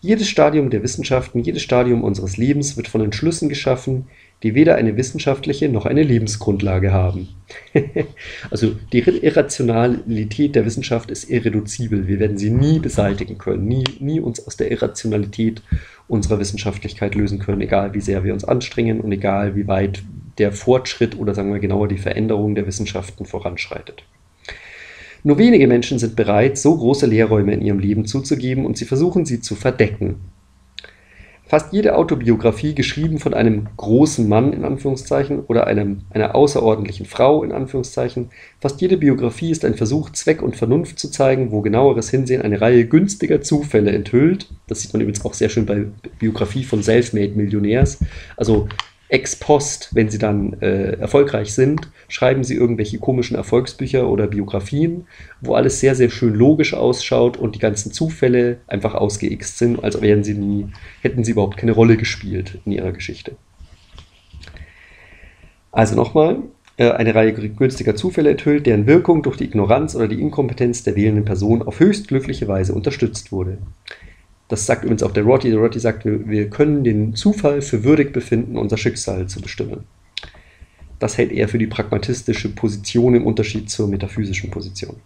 Jedes Stadium der Wissenschaften, jedes Stadium unseres Lebens wird von Entschlüssen geschaffen, die weder eine wissenschaftliche noch eine Lebensgrundlage haben. also die Irrationalität der Wissenschaft ist irreduzibel. Wir werden sie nie beseitigen können, nie, nie uns aus der Irrationalität unserer Wissenschaftlichkeit lösen können, egal wie sehr wir uns anstrengen und egal wie weit der Fortschritt oder sagen wir genauer die Veränderung der Wissenschaften voranschreitet. Nur wenige Menschen sind bereit, so große Leerräume in ihrem Leben zuzugeben und sie versuchen sie zu verdecken. Fast jede Autobiografie, geschrieben von einem großen Mann in Anführungszeichen oder einem, einer außerordentlichen Frau in Anführungszeichen, fast jede Biografie ist ein Versuch, Zweck und Vernunft zu zeigen, wo genaueres Hinsehen eine Reihe günstiger Zufälle enthüllt. Das sieht man übrigens auch sehr schön bei Biografie von Selfmade-Millionärs. Also ex post, wenn sie dann äh, erfolgreich sind, schreiben sie irgendwelche komischen Erfolgsbücher oder Biografien, wo alles sehr, sehr schön logisch ausschaut und die ganzen Zufälle einfach ausgeixt sind, als wären sie nie, hätten sie überhaupt keine Rolle gespielt in ihrer Geschichte. Also nochmal, äh, eine Reihe günstiger Zufälle enthüllt, deren Wirkung durch die Ignoranz oder die Inkompetenz der wählenden Person auf höchst glückliche Weise unterstützt wurde. Das sagt übrigens auch der Rotti. Der Rotti sagt, wir, wir können den Zufall für würdig befinden, unser Schicksal zu bestimmen. Das hält er für die pragmatistische Position im Unterschied zur metaphysischen Position.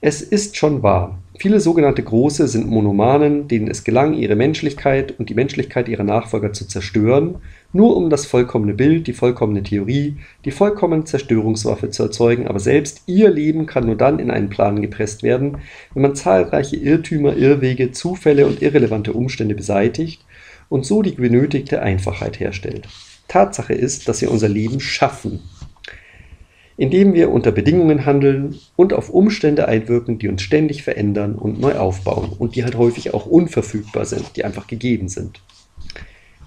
Es ist schon wahr, viele sogenannte Große sind Monomanen, denen es gelang, ihre Menschlichkeit und die Menschlichkeit ihrer Nachfolger zu zerstören, nur um das vollkommene Bild, die vollkommene Theorie, die vollkommene Zerstörungswaffe zu erzeugen, aber selbst ihr Leben kann nur dann in einen Plan gepresst werden, wenn man zahlreiche Irrtümer, Irrwege, Zufälle und irrelevante Umstände beseitigt und so die benötigte Einfachheit herstellt. Tatsache ist, dass wir unser Leben schaffen indem wir unter Bedingungen handeln und auf Umstände einwirken, die uns ständig verändern und neu aufbauen und die halt häufig auch unverfügbar sind, die einfach gegeben sind.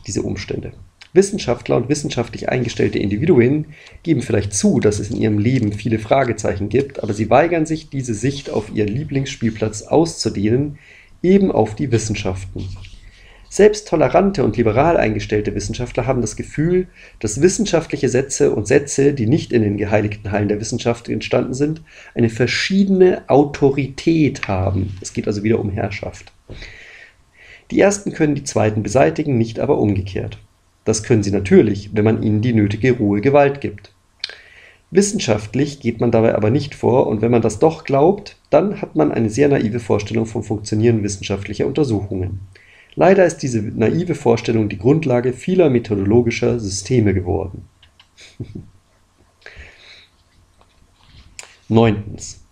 Diese Umstände. Wissenschaftler und wissenschaftlich eingestellte Individuen geben vielleicht zu, dass es in ihrem Leben viele Fragezeichen gibt, aber sie weigern sich, diese Sicht auf ihren Lieblingsspielplatz auszudehnen, eben auf die Wissenschaften. Selbst tolerante und liberal eingestellte Wissenschaftler haben das Gefühl, dass wissenschaftliche Sätze und Sätze, die nicht in den geheiligten Hallen der Wissenschaft entstanden sind, eine verschiedene Autorität haben. Es geht also wieder um Herrschaft. Die ersten können die zweiten beseitigen, nicht aber umgekehrt. Das können sie natürlich, wenn man ihnen die nötige Ruhe Gewalt gibt. Wissenschaftlich geht man dabei aber nicht vor, und wenn man das doch glaubt, dann hat man eine sehr naive Vorstellung vom Funktionieren wissenschaftlicher Untersuchungen. Leider ist diese naive Vorstellung die Grundlage vieler methodologischer Systeme geworden. Neuntens.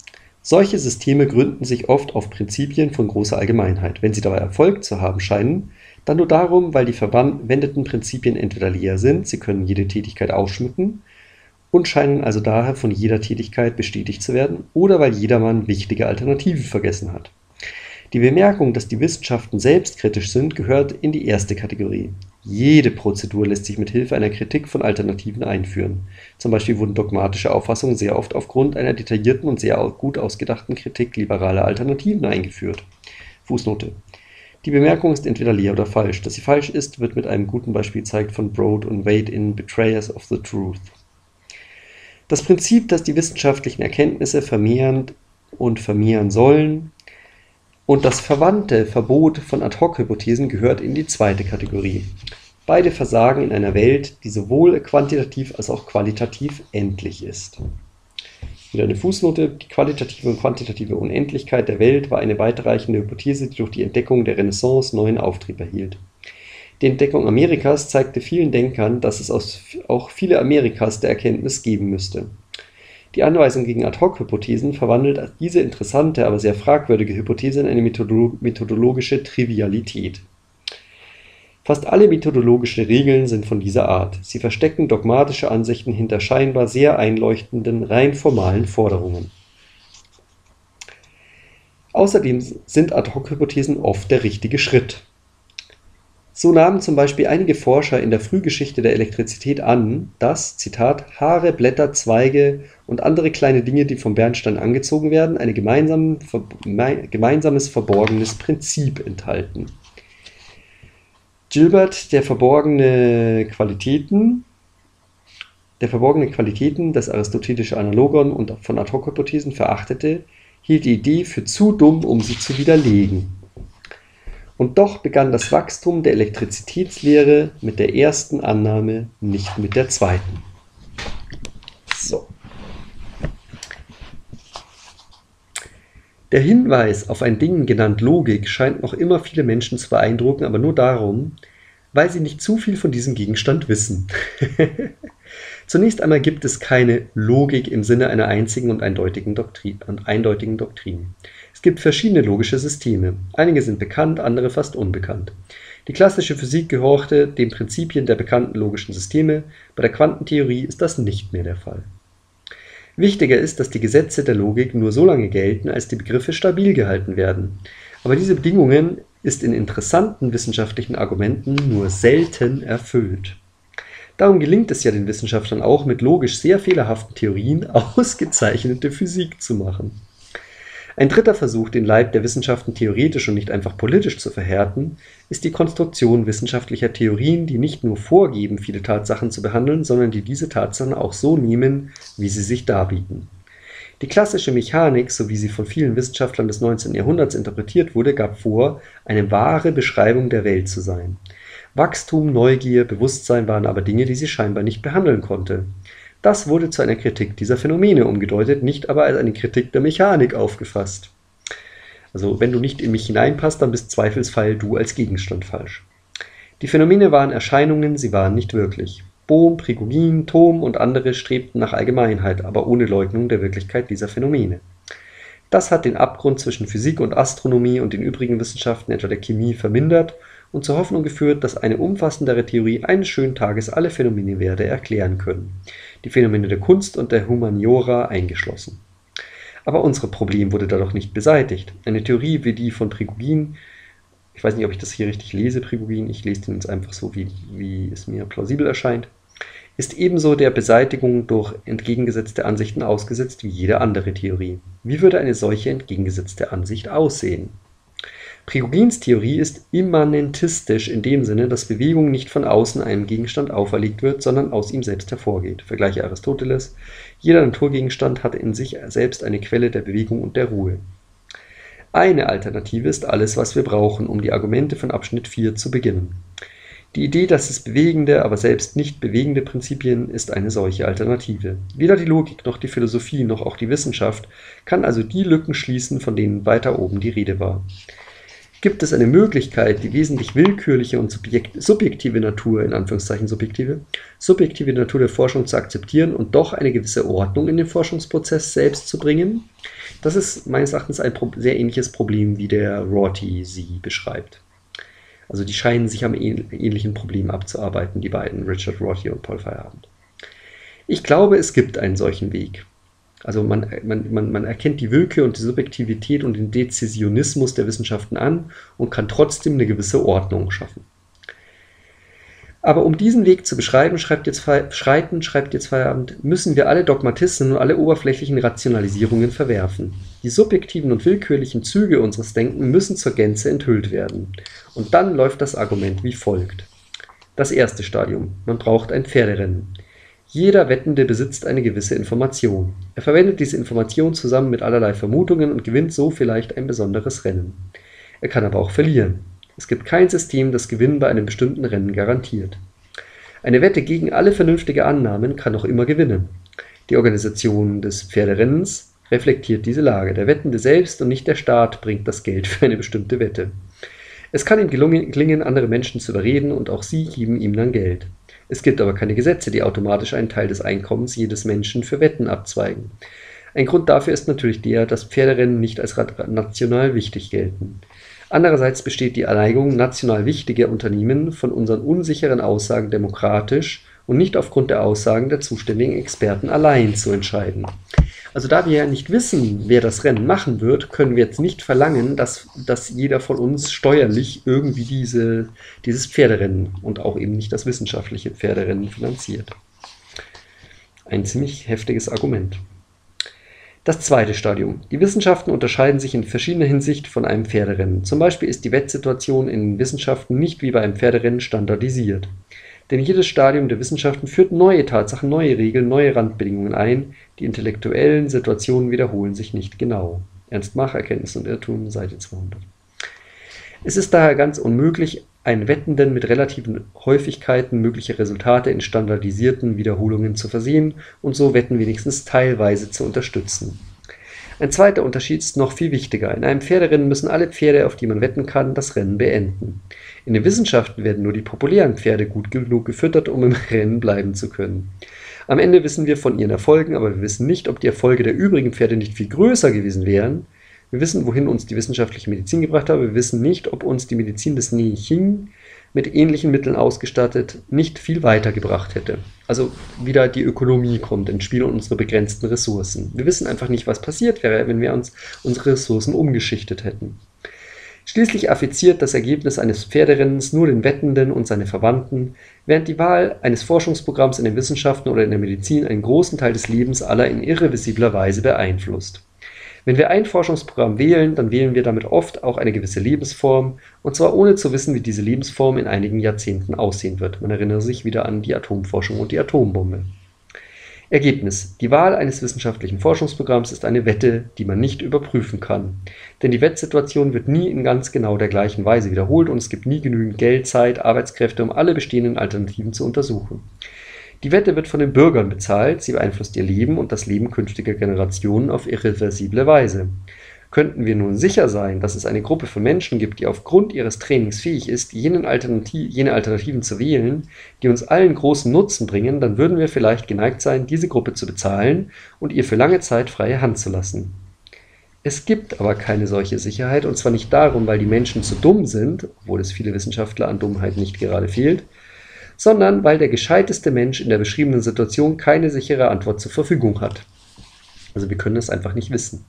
Solche Systeme gründen sich oft auf Prinzipien von großer Allgemeinheit. Wenn sie dabei Erfolg zu haben scheinen, dann nur darum, weil die verwendeten Prinzipien entweder leer sind, sie können jede Tätigkeit ausschmücken und scheinen also daher von jeder Tätigkeit bestätigt zu werden, oder weil jedermann wichtige Alternativen vergessen hat. Die Bemerkung, dass die Wissenschaften selbstkritisch sind, gehört in die erste Kategorie. Jede Prozedur lässt sich mit Hilfe einer Kritik von Alternativen einführen. Zum Beispiel wurden dogmatische Auffassungen sehr oft aufgrund einer detaillierten und sehr gut ausgedachten Kritik liberaler Alternativen eingeführt. Fußnote. Die Bemerkung ist entweder leer oder falsch. Dass sie falsch ist, wird mit einem guten Beispiel gezeigt von Broad und Wade in Betrayers of the Truth. Das Prinzip, dass die wissenschaftlichen Erkenntnisse vermehren und vermehren sollen, und das verwandte Verbot von Ad-hoc-Hypothesen gehört in die zweite Kategorie. Beide versagen in einer Welt, die sowohl quantitativ als auch qualitativ endlich ist. Wieder eine Fußnote. Die qualitative und quantitative Unendlichkeit der Welt war eine weitreichende Hypothese, die durch die Entdeckung der Renaissance neuen Auftrieb erhielt. Die Entdeckung Amerikas zeigte vielen Denkern, dass es auch viele Amerikas der Erkenntnis geben müsste. Die Anweisung gegen Ad-hoc-Hypothesen verwandelt diese interessante, aber sehr fragwürdige Hypothese in eine methodologische Trivialität. Fast alle methodologischen Regeln sind von dieser Art. Sie verstecken dogmatische Ansichten hinter scheinbar sehr einleuchtenden, rein formalen Forderungen. Außerdem sind Ad-hoc-Hypothesen oft der richtige Schritt so nahmen zum Beispiel einige Forscher in der Frühgeschichte der Elektrizität an, dass Zitat, Haare, Blätter, Zweige und andere kleine Dinge, die vom Bernstein angezogen werden, ein gemeinsames verborgenes Prinzip enthalten. Gilbert, der verborgene Qualitäten der verborgene Qualitäten des aristotelischen Analogon und von Ad-hoc-Hypothesen verachtete, hielt die Idee für zu dumm, um sie zu widerlegen und doch begann das Wachstum der Elektrizitätslehre mit der ersten Annahme, nicht mit der zweiten. Der Hinweis auf ein Ding genannt Logik scheint noch immer viele Menschen zu beeindrucken, aber nur darum, weil sie nicht zu viel von diesem Gegenstand wissen. Zunächst einmal gibt es keine Logik im Sinne einer einzigen und eindeutigen Doktrin. Eindeutigen Doktrin. Es gibt verschiedene logische Systeme. Einige sind bekannt, andere fast unbekannt. Die klassische Physik gehorchte den Prinzipien der bekannten logischen Systeme, bei der Quantentheorie ist das nicht mehr der Fall. Wichtiger ist, dass die Gesetze der Logik nur so lange gelten, als die Begriffe stabil gehalten werden. Aber diese Bedingungen ist in interessanten wissenschaftlichen Argumenten nur selten erfüllt. Darum gelingt es ja den Wissenschaftlern auch, mit logisch sehr fehlerhaften Theorien ausgezeichnete Physik zu machen. Ein dritter Versuch, den Leib der Wissenschaften theoretisch und nicht einfach politisch zu verhärten, ist die Konstruktion wissenschaftlicher Theorien, die nicht nur vorgeben, viele Tatsachen zu behandeln, sondern die diese Tatsachen auch so nehmen, wie sie sich darbieten. Die klassische Mechanik, so wie sie von vielen Wissenschaftlern des 19. Jahrhunderts interpretiert wurde, gab vor, eine wahre Beschreibung der Welt zu sein. Wachstum, Neugier, Bewusstsein waren aber Dinge, die sie scheinbar nicht behandeln konnte. Das wurde zu einer Kritik dieser Phänomene umgedeutet, nicht aber als eine Kritik der Mechanik aufgefasst. Also wenn du nicht in mich hineinpasst, dann bist zweifelsfall du als Gegenstand falsch. Die Phänomene waren Erscheinungen, sie waren nicht wirklich. Bohm, Prigogin, Thom und andere strebten nach Allgemeinheit, aber ohne Leugnung der Wirklichkeit dieser Phänomene. Das hat den Abgrund zwischen Physik und Astronomie und den übrigen Wissenschaften, etwa der Chemie, vermindert und zur Hoffnung geführt, dass eine umfassendere Theorie eines schönen Tages alle Phänomene werde erklären können, die Phänomene der Kunst und der Humaniora eingeschlossen. Aber unser Problem wurde dadurch nicht beseitigt. Eine Theorie wie die von Prigogin, ich weiß nicht, ob ich das hier richtig lese, Prigogin, ich lese den jetzt einfach so, wie, wie es mir plausibel erscheint, ist ebenso der Beseitigung durch entgegengesetzte Ansichten ausgesetzt wie jede andere Theorie. Wie würde eine solche entgegengesetzte Ansicht aussehen? Prigogins Theorie ist immanentistisch in dem Sinne, dass Bewegung nicht von außen einem Gegenstand auferlegt wird, sondern aus ihm selbst hervorgeht. Vergleiche Aristoteles. Jeder Naturgegenstand hat in sich selbst eine Quelle der Bewegung und der Ruhe. Eine Alternative ist alles, was wir brauchen, um die Argumente von Abschnitt 4 zu beginnen. Die Idee, dass es bewegende, aber selbst nicht bewegende Prinzipien ist eine solche Alternative. Weder die Logik noch die Philosophie noch auch die Wissenschaft kann also die Lücken schließen, von denen weiter oben die Rede war. Gibt es eine Möglichkeit, die wesentlich willkürliche und subjektive Natur, in Anführungszeichen subjektive, subjektive Natur der Forschung zu akzeptieren und doch eine gewisse Ordnung in den Forschungsprozess selbst zu bringen? Das ist meines Erachtens ein sehr ähnliches Problem, wie der Rorty sie beschreibt. Also die scheinen sich am ähnlichen Problem abzuarbeiten, die beiden, Richard Rorty und Paul Feyerabend. Ich glaube, es gibt einen solchen Weg. Also man, man, man, man erkennt die Willkür und die Subjektivität und den Dezisionismus der Wissenschaften an und kann trotzdem eine gewisse Ordnung schaffen. Aber um diesen Weg zu beschreiben, schreibt jetzt schreiten, schreibt jetzt Feierabend, müssen wir alle Dogmatismen und alle oberflächlichen Rationalisierungen verwerfen. Die subjektiven und willkürlichen Züge unseres Denken müssen zur Gänze enthüllt werden. Und dann läuft das Argument wie folgt. Das erste Stadium. Man braucht ein Pferderennen. Jeder Wettende besitzt eine gewisse Information. Er verwendet diese Information zusammen mit allerlei Vermutungen und gewinnt so vielleicht ein besonderes Rennen. Er kann aber auch verlieren. Es gibt kein System, das Gewinnen bei einem bestimmten Rennen garantiert. Eine Wette gegen alle vernünftige Annahmen kann auch immer gewinnen. Die Organisation des Pferderennens reflektiert diese Lage. Der Wettende selbst und nicht der Staat bringt das Geld für eine bestimmte Wette. Es kann ihm gelingen, andere Menschen zu überreden und auch sie geben ihm dann Geld. Es gibt aber keine Gesetze, die automatisch einen Teil des Einkommens jedes Menschen für Wetten abzweigen. Ein Grund dafür ist natürlich der, dass Pferderennen nicht als national wichtig gelten. Andererseits besteht die Neigung, national wichtige Unternehmen von unseren unsicheren Aussagen demokratisch und nicht aufgrund der Aussagen der zuständigen Experten allein zu entscheiden. Also da wir ja nicht wissen, wer das Rennen machen wird, können wir jetzt nicht verlangen, dass, dass jeder von uns steuerlich irgendwie diese, dieses Pferderennen und auch eben nicht das wissenschaftliche Pferderennen finanziert. Ein ziemlich heftiges Argument. Das zweite Stadium. Die Wissenschaften unterscheiden sich in verschiedener Hinsicht von einem Pferderennen. Zum Beispiel ist die Wettsituation in den Wissenschaften nicht wie bei einem Pferderennen standardisiert. Denn jedes Stadium der Wissenschaften führt neue Tatsachen, neue Regeln, neue Randbedingungen ein. Die intellektuellen Situationen wiederholen sich nicht genau. Ernst Mach, Erkenntnis und Irrtum, Seite 200. Es ist daher ganz unmöglich, einen Wettenden mit relativen Häufigkeiten mögliche Resultate in standardisierten Wiederholungen zu versehen und so Wetten wenigstens teilweise zu unterstützen. Ein zweiter Unterschied ist noch viel wichtiger. In einem Pferderennen müssen alle Pferde, auf die man wetten kann, das Rennen beenden. In den Wissenschaften werden nur die populären Pferde gut genug gefüttert, um im Rennen bleiben zu können. Am Ende wissen wir von ihren Erfolgen, aber wir wissen nicht, ob die Erfolge der übrigen Pferde nicht viel größer gewesen wären. Wir wissen, wohin uns die wissenschaftliche Medizin gebracht hat, wir wissen nicht, ob uns die Medizin des Neichin mit ähnlichen Mitteln ausgestattet nicht viel weiter gebracht hätte. Also wieder die Ökonomie kommt ins Spiel und unsere begrenzten Ressourcen. Wir wissen einfach nicht, was passiert wäre, wenn wir uns unsere Ressourcen umgeschichtet hätten. Schließlich affiziert das Ergebnis eines Pferderennens nur den Wettenden und seine Verwandten, während die Wahl eines Forschungsprogramms in den Wissenschaften oder in der Medizin einen großen Teil des Lebens aller in irrevisibler Weise beeinflusst. Wenn wir ein Forschungsprogramm wählen, dann wählen wir damit oft auch eine gewisse Lebensform, und zwar ohne zu wissen, wie diese Lebensform in einigen Jahrzehnten aussehen wird. Man erinnere sich wieder an die Atomforschung und die Atombombe. Ergebnis: Die Wahl eines wissenschaftlichen Forschungsprogramms ist eine Wette, die man nicht überprüfen kann. Denn die Wettsituation wird nie in ganz genau der gleichen Weise wiederholt und es gibt nie genügend Geld, Zeit, Arbeitskräfte, um alle bestehenden Alternativen zu untersuchen. Die Wette wird von den Bürgern bezahlt, sie beeinflusst ihr Leben und das Leben künftiger Generationen auf irreversible Weise. Könnten wir nun sicher sein, dass es eine Gruppe von Menschen gibt, die aufgrund ihres Trainings fähig ist, jene, Alternativ jene Alternativen zu wählen, die uns allen großen Nutzen bringen, dann würden wir vielleicht geneigt sein, diese Gruppe zu bezahlen und ihr für lange Zeit freie Hand zu lassen. Es gibt aber keine solche Sicherheit, und zwar nicht darum, weil die Menschen zu dumm sind, obwohl es viele Wissenschaftler an Dummheit nicht gerade fehlt, sondern weil der gescheiteste Mensch in der beschriebenen Situation keine sichere Antwort zur Verfügung hat. Also wir können es einfach nicht wissen.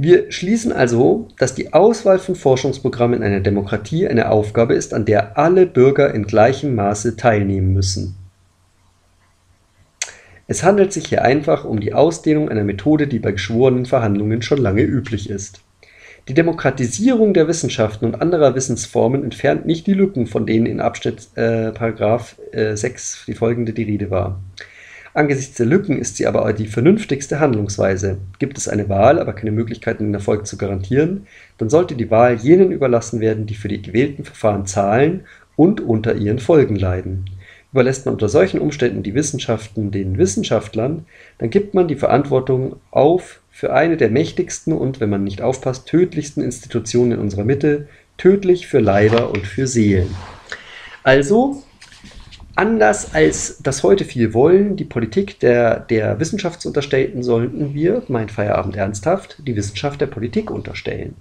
Wir schließen also, dass die Auswahl von Forschungsprogrammen in einer Demokratie eine Aufgabe ist, an der alle Bürger in gleichem Maße teilnehmen müssen. Es handelt sich hier einfach um die Ausdehnung einer Methode, die bei geschworenen Verhandlungen schon lange üblich ist. Die Demokratisierung der Wissenschaften und anderer Wissensformen entfernt nicht die Lücken, von denen in Abschnitt äh, Paragraph äh, 6 die folgende die Rede war. Angesichts der Lücken ist sie aber die vernünftigste Handlungsweise. Gibt es eine Wahl, aber keine Möglichkeiten, den Erfolg zu garantieren, dann sollte die Wahl jenen überlassen werden, die für die gewählten Verfahren zahlen und unter ihren Folgen leiden. Überlässt man unter solchen Umständen die Wissenschaften den Wissenschaftlern, dann gibt man die Verantwortung auf für eine der mächtigsten und, wenn man nicht aufpasst, tödlichsten Institutionen in unserer Mitte, tödlich für Leiber und für Seelen. Also, anders als das heute viel wollen, die Politik der, der Wissenschaftsunterstellten, sollten wir, mein Feierabend ernsthaft, die Wissenschaft der Politik unterstellen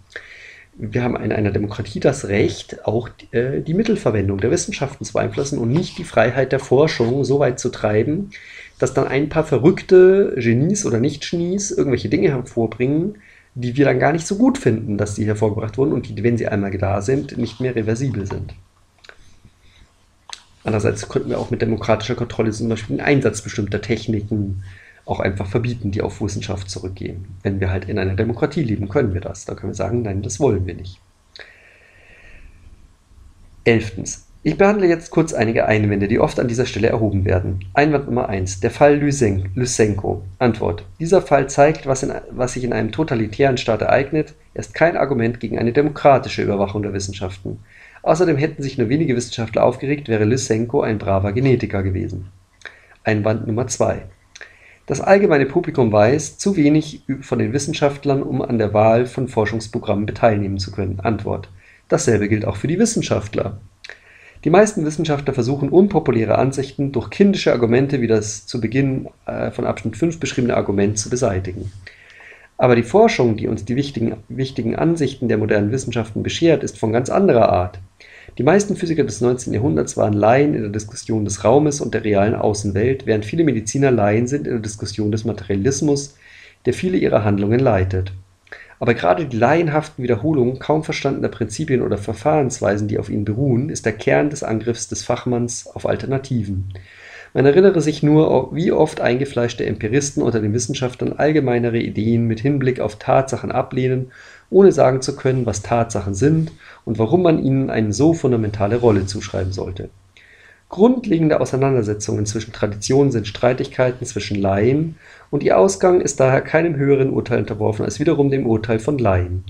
wir haben in einer Demokratie das Recht, auch äh, die Mittelverwendung der Wissenschaften zu beeinflussen und nicht die Freiheit der Forschung so weit zu treiben, dass dann ein paar verrückte Genies oder Nicht-Genies irgendwelche Dinge hervorbringen, die wir dann gar nicht so gut finden, dass sie hervorgebracht wurden und die, wenn sie einmal da sind, nicht mehr reversibel sind. Andererseits könnten wir auch mit demokratischer Kontrolle zum Beispiel den Einsatz bestimmter Techniken auch einfach verbieten, die auf Wissenschaft zurückgehen. Wenn wir halt in einer Demokratie leben, können wir das. Da können wir sagen, nein, das wollen wir nicht. Elftens. Ich behandle jetzt kurz einige Einwände, die oft an dieser Stelle erhoben werden. Einwand Nummer 1. Der Fall Lysen Lysenko. Antwort. Dieser Fall zeigt, was, in, was sich in einem totalitären Staat ereignet. Er ist kein Argument gegen eine demokratische Überwachung der Wissenschaften. Außerdem hätten sich nur wenige Wissenschaftler aufgeregt, wäre Lysenko ein braver Genetiker gewesen. Einwand Nummer 2. Das allgemeine Publikum weiß zu wenig von den Wissenschaftlern, um an der Wahl von Forschungsprogrammen teilnehmen zu können. Antwort: Dasselbe gilt auch für die Wissenschaftler. Die meisten Wissenschaftler versuchen unpopuläre Ansichten durch kindische Argumente wie das zu Beginn äh, von Abschnitt 5 beschriebene Argument zu beseitigen. Aber die Forschung, die uns die wichtigen, wichtigen Ansichten der modernen Wissenschaften beschert, ist von ganz anderer Art. Die meisten Physiker des 19. Jahrhunderts waren Laien in der Diskussion des Raumes und der realen Außenwelt, während viele Mediziner Laien sind in der Diskussion des Materialismus, der viele ihrer Handlungen leitet. Aber gerade die laienhaften Wiederholungen kaum verstandener Prinzipien oder Verfahrensweisen, die auf ihnen beruhen, ist der Kern des Angriffs des Fachmanns auf Alternativen. Man erinnere sich nur, wie oft eingefleischte Empiristen unter den Wissenschaftlern allgemeinere Ideen mit Hinblick auf Tatsachen ablehnen, ohne sagen zu können, was Tatsachen sind und warum man ihnen eine so fundamentale Rolle zuschreiben sollte. Grundlegende Auseinandersetzungen zwischen Traditionen sind Streitigkeiten zwischen Laien, und ihr Ausgang ist daher keinem höheren Urteil unterworfen als wiederum dem Urteil von Laien.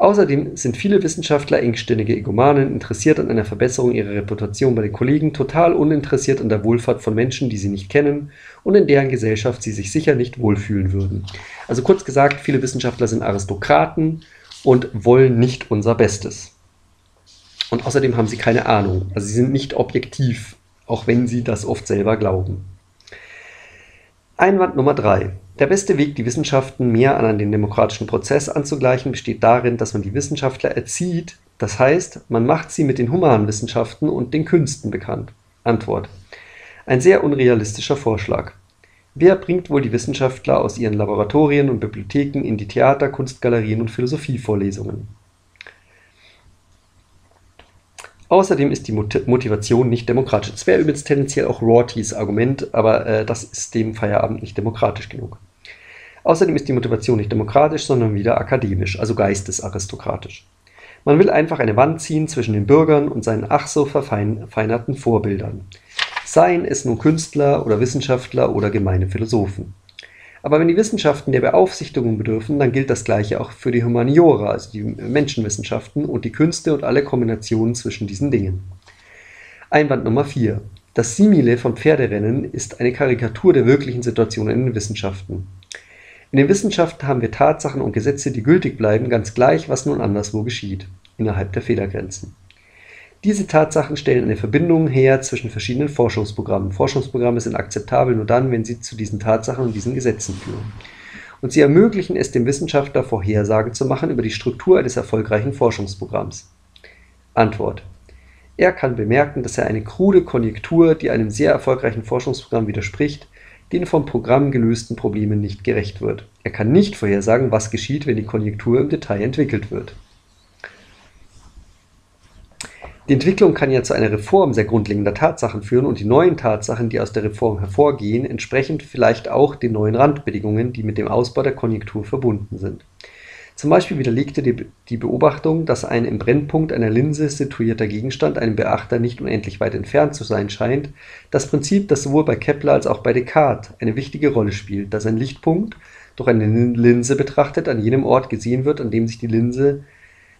Außerdem sind viele Wissenschaftler engstirnige Egomanen, interessiert an einer Verbesserung ihrer Reputation bei den Kollegen, total uninteressiert an der Wohlfahrt von Menschen, die sie nicht kennen und in deren Gesellschaft sie sich sicher nicht wohlfühlen würden. Also kurz gesagt, viele Wissenschaftler sind Aristokraten und wollen nicht unser Bestes. Und außerdem haben sie keine Ahnung. Also sie sind nicht objektiv, auch wenn sie das oft selber glauben. Einwand Nummer drei: Der beste Weg, die Wissenschaften mehr an den demokratischen Prozess anzugleichen, besteht darin, dass man die Wissenschaftler erzieht, das heißt, man macht sie mit den humanen Wissenschaften und den Künsten bekannt. Antwort: Ein sehr unrealistischer Vorschlag. Wer bringt wohl die Wissenschaftler aus ihren Laboratorien und Bibliotheken in die Theater, Kunstgalerien und Philosophievorlesungen? Außerdem ist die Motivation nicht demokratisch. Das wäre übrigens tendenziell auch Rortys Argument, aber äh, das ist dem Feierabend nicht demokratisch genug. Außerdem ist die Motivation nicht demokratisch, sondern wieder akademisch, also geistesaristokratisch. Man will einfach eine Wand ziehen zwischen den Bürgern und seinen ach so verfeinerten Vorbildern seien es nun Künstler oder Wissenschaftler oder gemeine Philosophen. Aber wenn die Wissenschaften der Beaufsichtigung bedürfen, dann gilt das Gleiche auch für die Humaniora, also die Menschenwissenschaften und die Künste und alle Kombinationen zwischen diesen Dingen. Einwand Nummer 4. Das Simile von Pferderennen ist eine Karikatur der wirklichen Situation in den Wissenschaften. In den Wissenschaften haben wir Tatsachen und Gesetze, die gültig bleiben, ganz gleich, was nun anderswo geschieht, innerhalb der Fehlergrenzen. Diese Tatsachen stellen eine Verbindung her zwischen verschiedenen Forschungsprogrammen. Forschungsprogramme sind akzeptabel nur dann, wenn sie zu diesen Tatsachen und diesen Gesetzen führen. und sie ermöglichen es dem Wissenschaftler, Vorhersagen zu machen über die Struktur eines erfolgreichen Forschungsprogramms. Antwort. Er kann bemerken, dass er eine krude Konjunktur, die einem sehr erfolgreichen Forschungsprogramm widerspricht, den vom Programm gelösten Problemen nicht gerecht wird. Er kann nicht vorhersagen, was geschieht, wenn die Konjunktur im Detail entwickelt wird. Die Entwicklung kann ja zu einer Reform sehr grundlegender Tatsachen führen und die neuen Tatsachen, die aus der Reform hervorgehen, entsprechend vielleicht auch den neuen Randbedingungen, die mit dem Ausbau der Konjunktur verbunden sind. Zum Beispiel widerlegte die, die Beobachtung, dass ein im Brennpunkt einer Linse situierter Gegenstand einem Beachter nicht unendlich weit entfernt zu sein scheint, das Prinzip, das sowohl bei Kepler als auch bei Descartes eine wichtige Rolle spielt, dass ein Lichtpunkt durch eine Linse betrachtet an jenem Ort gesehen wird, an dem sich die Linse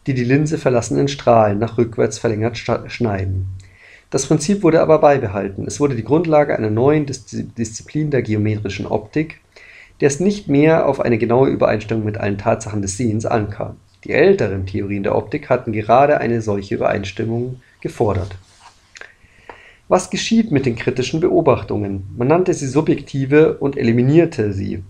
die die Linse verlassenen Strahlen nach rückwärts verlängert schneiden. Das Prinzip wurde aber beibehalten. Es wurde die Grundlage einer neuen Disziplin der geometrischen Optik, der es nicht mehr auf eine genaue Übereinstimmung mit allen Tatsachen des Sehens ankam. Die älteren Theorien der Optik hatten gerade eine solche Übereinstimmung gefordert. Was geschieht mit den kritischen Beobachtungen? Man nannte sie subjektive und eliminierte sie.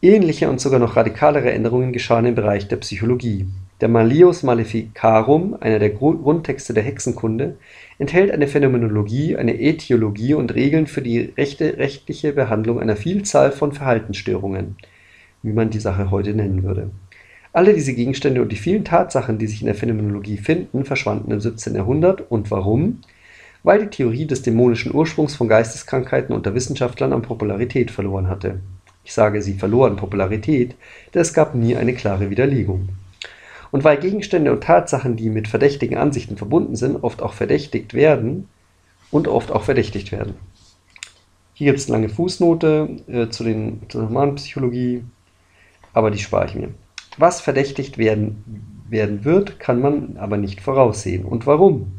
Ähnliche und sogar noch radikalere Änderungen geschahen im Bereich der Psychologie. Der Malleus Maleficarum, einer der Grundtexte der Hexenkunde, enthält eine Phänomenologie, eine Ätiologie und Regeln für die rechtliche Behandlung einer Vielzahl von Verhaltensstörungen, wie man die Sache heute nennen würde. Alle diese Gegenstände und die vielen Tatsachen, die sich in der Phänomenologie finden, verschwanden im 17. Jahrhundert. Und warum? Weil die Theorie des dämonischen Ursprungs von Geisteskrankheiten unter Wissenschaftlern an Popularität verloren hatte. Ich sage, sie verloren Popularität, denn es gab nie eine klare Widerlegung. Und weil Gegenstände und Tatsachen, die mit verdächtigen Ansichten verbunden sind, oft auch verdächtigt werden und oft auch verdächtigt werden. Hier gibt es eine lange Fußnote äh, zu den, zur Humanpsychologie, aber die spare ich mir. Was verdächtigt werden, werden wird, kann man aber nicht voraussehen. Und warum?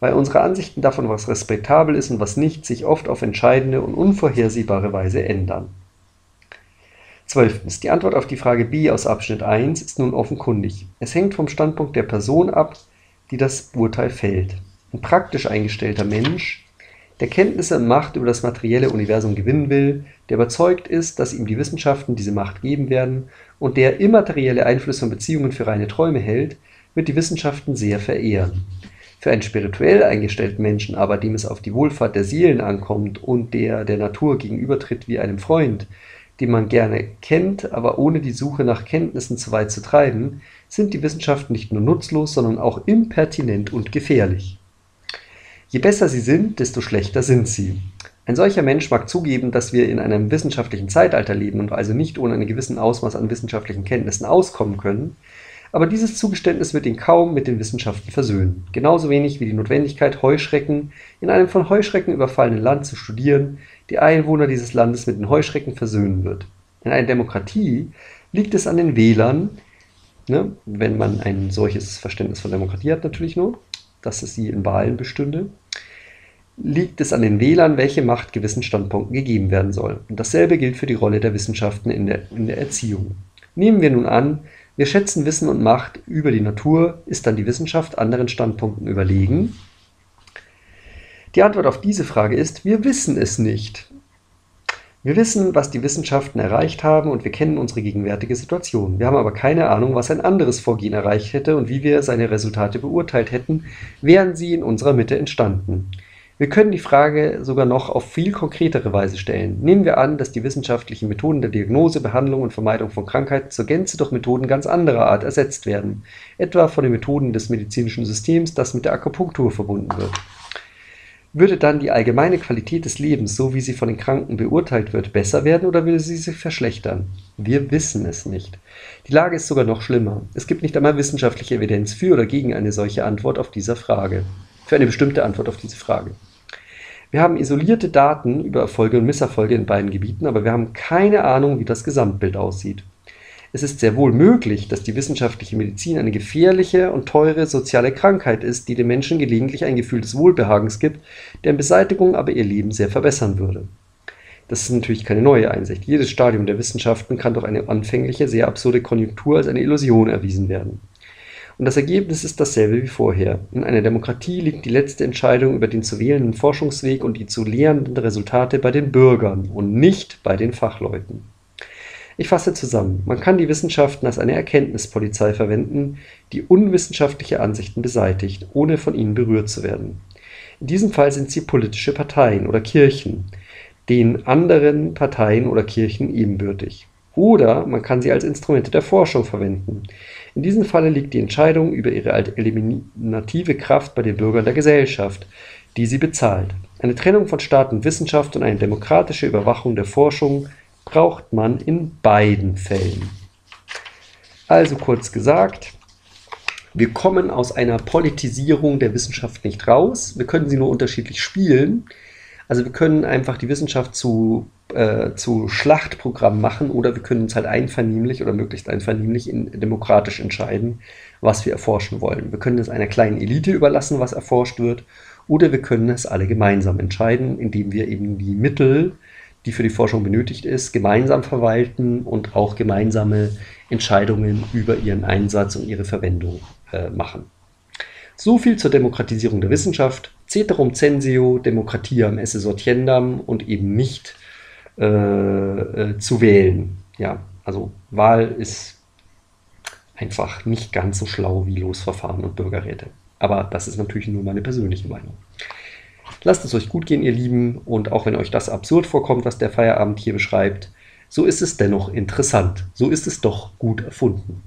Weil unsere Ansichten davon, was respektabel ist und was nicht, sich oft auf entscheidende und unvorhersehbare Weise ändern. Zwölftens. Die Antwort auf die Frage B aus Abschnitt 1 ist nun offenkundig. Es hängt vom Standpunkt der Person ab, die das Urteil fällt. Ein praktisch eingestellter Mensch, der Kenntnisse und Macht über das materielle Universum gewinnen will, der überzeugt ist, dass ihm die Wissenschaften diese Macht geben werden und der immaterielle Einflüsse und Beziehungen für reine Träume hält, wird die Wissenschaften sehr verehren. Für einen spirituell eingestellten Menschen aber, dem es auf die Wohlfahrt der Seelen ankommt und der der Natur gegenübertritt wie einem Freund, die man gerne kennt, aber ohne die Suche nach Kenntnissen zu weit zu treiben, sind die Wissenschaften nicht nur nutzlos, sondern auch impertinent und gefährlich. Je besser sie sind, desto schlechter sind sie. Ein solcher Mensch mag zugeben, dass wir in einem wissenschaftlichen Zeitalter leben und also nicht ohne einen gewissen Ausmaß an wissenschaftlichen Kenntnissen auskommen können, aber dieses Zugeständnis wird ihn kaum mit den Wissenschaften versöhnen. Genauso wenig wie die Notwendigkeit, Heuschrecken in einem von Heuschrecken überfallenen Land zu studieren, die Einwohner dieses Landes mit den Heuschrecken versöhnen wird. In einer Demokratie liegt es an den Wählern, ne, wenn man ein solches Verständnis von Demokratie hat natürlich nur, dass es sie in Wahlen bestünde, liegt es an den Wählern, welche Macht gewissen Standpunkten gegeben werden soll. Und dasselbe gilt für die Rolle der Wissenschaften in der, in der Erziehung. Nehmen wir nun an, wir schätzen Wissen und Macht über die Natur, ist dann die Wissenschaft anderen Standpunkten überlegen? Die Antwort auf diese Frage ist, wir wissen es nicht. Wir wissen, was die Wissenschaften erreicht haben und wir kennen unsere gegenwärtige Situation. Wir haben aber keine Ahnung, was ein anderes Vorgehen erreicht hätte und wie wir seine Resultate beurteilt hätten, wären sie in unserer Mitte entstanden. Wir können die Frage sogar noch auf viel konkretere Weise stellen. Nehmen wir an, dass die wissenschaftlichen Methoden der Diagnose, Behandlung und Vermeidung von Krankheiten zur Gänze durch Methoden ganz anderer Art ersetzt werden, etwa von den Methoden des medizinischen Systems, das mit der Akupunktur verbunden wird. Würde dann die allgemeine Qualität des Lebens, so wie sie von den Kranken beurteilt wird, besser werden oder würde sie sich verschlechtern? Wir wissen es nicht. Die Lage ist sogar noch schlimmer. Es gibt nicht einmal wissenschaftliche Evidenz für oder gegen eine solche Antwort auf dieser Frage für eine bestimmte Antwort auf diese Frage. Wir haben isolierte Daten über Erfolge und Misserfolge in beiden Gebieten, aber wir haben keine Ahnung, wie das Gesamtbild aussieht. Es ist sehr wohl möglich, dass die wissenschaftliche Medizin eine gefährliche und teure soziale Krankheit ist, die den Menschen gelegentlich ein Gefühl des Wohlbehagens gibt, deren Beseitigung aber ihr Leben sehr verbessern würde. Das ist natürlich keine neue Einsicht. Jedes Stadium der Wissenschaften kann durch eine anfängliche, sehr absurde Konjunktur als eine Illusion erwiesen werden. Und das Ergebnis ist dasselbe wie vorher. In einer Demokratie liegt die letzte Entscheidung über den zu wählenden Forschungsweg und die zu lehrenden Resultate bei den Bürgern und nicht bei den Fachleuten. Ich fasse zusammen. Man kann die Wissenschaften als eine Erkenntnispolizei verwenden, die unwissenschaftliche Ansichten beseitigt, ohne von ihnen berührt zu werden. In diesem Fall sind sie politische Parteien oder Kirchen, den anderen Parteien oder Kirchen ebenbürtig. Oder man kann sie als Instrumente der Forschung verwenden. In diesem Falle liegt die Entscheidung über ihre eliminative Kraft bei den Bürgern der Gesellschaft, die sie bezahlt. Eine Trennung von Staat und Wissenschaft und eine demokratische Überwachung der Forschung braucht man in beiden Fällen. Also kurz gesagt, wir kommen aus einer Politisierung der Wissenschaft nicht raus. Wir können sie nur unterschiedlich spielen. Also wir können einfach die Wissenschaft zu, äh, zu Schlachtprogramm machen oder wir können uns halt einvernehmlich oder möglichst einvernehmlich in, demokratisch entscheiden, was wir erforschen wollen. Wir können es einer kleinen Elite überlassen, was erforscht wird, oder wir können es alle gemeinsam entscheiden, indem wir eben die Mittel, die für die Forschung benötigt ist, gemeinsam verwalten und auch gemeinsame Entscheidungen über ihren Einsatz und ihre Verwendung äh, machen. So viel zur Demokratisierung der Wissenschaft. Ceterum censeo, Demokratiam esse sortiendam und eben nicht äh, zu wählen. Ja, also Wahl ist einfach nicht ganz so schlau wie Losverfahren und Bürgerräte. Aber das ist natürlich nur meine persönliche Meinung. Lasst es euch gut gehen, ihr Lieben, und auch wenn euch das absurd vorkommt, was der Feierabend hier beschreibt, so ist es dennoch interessant. So ist es doch gut erfunden.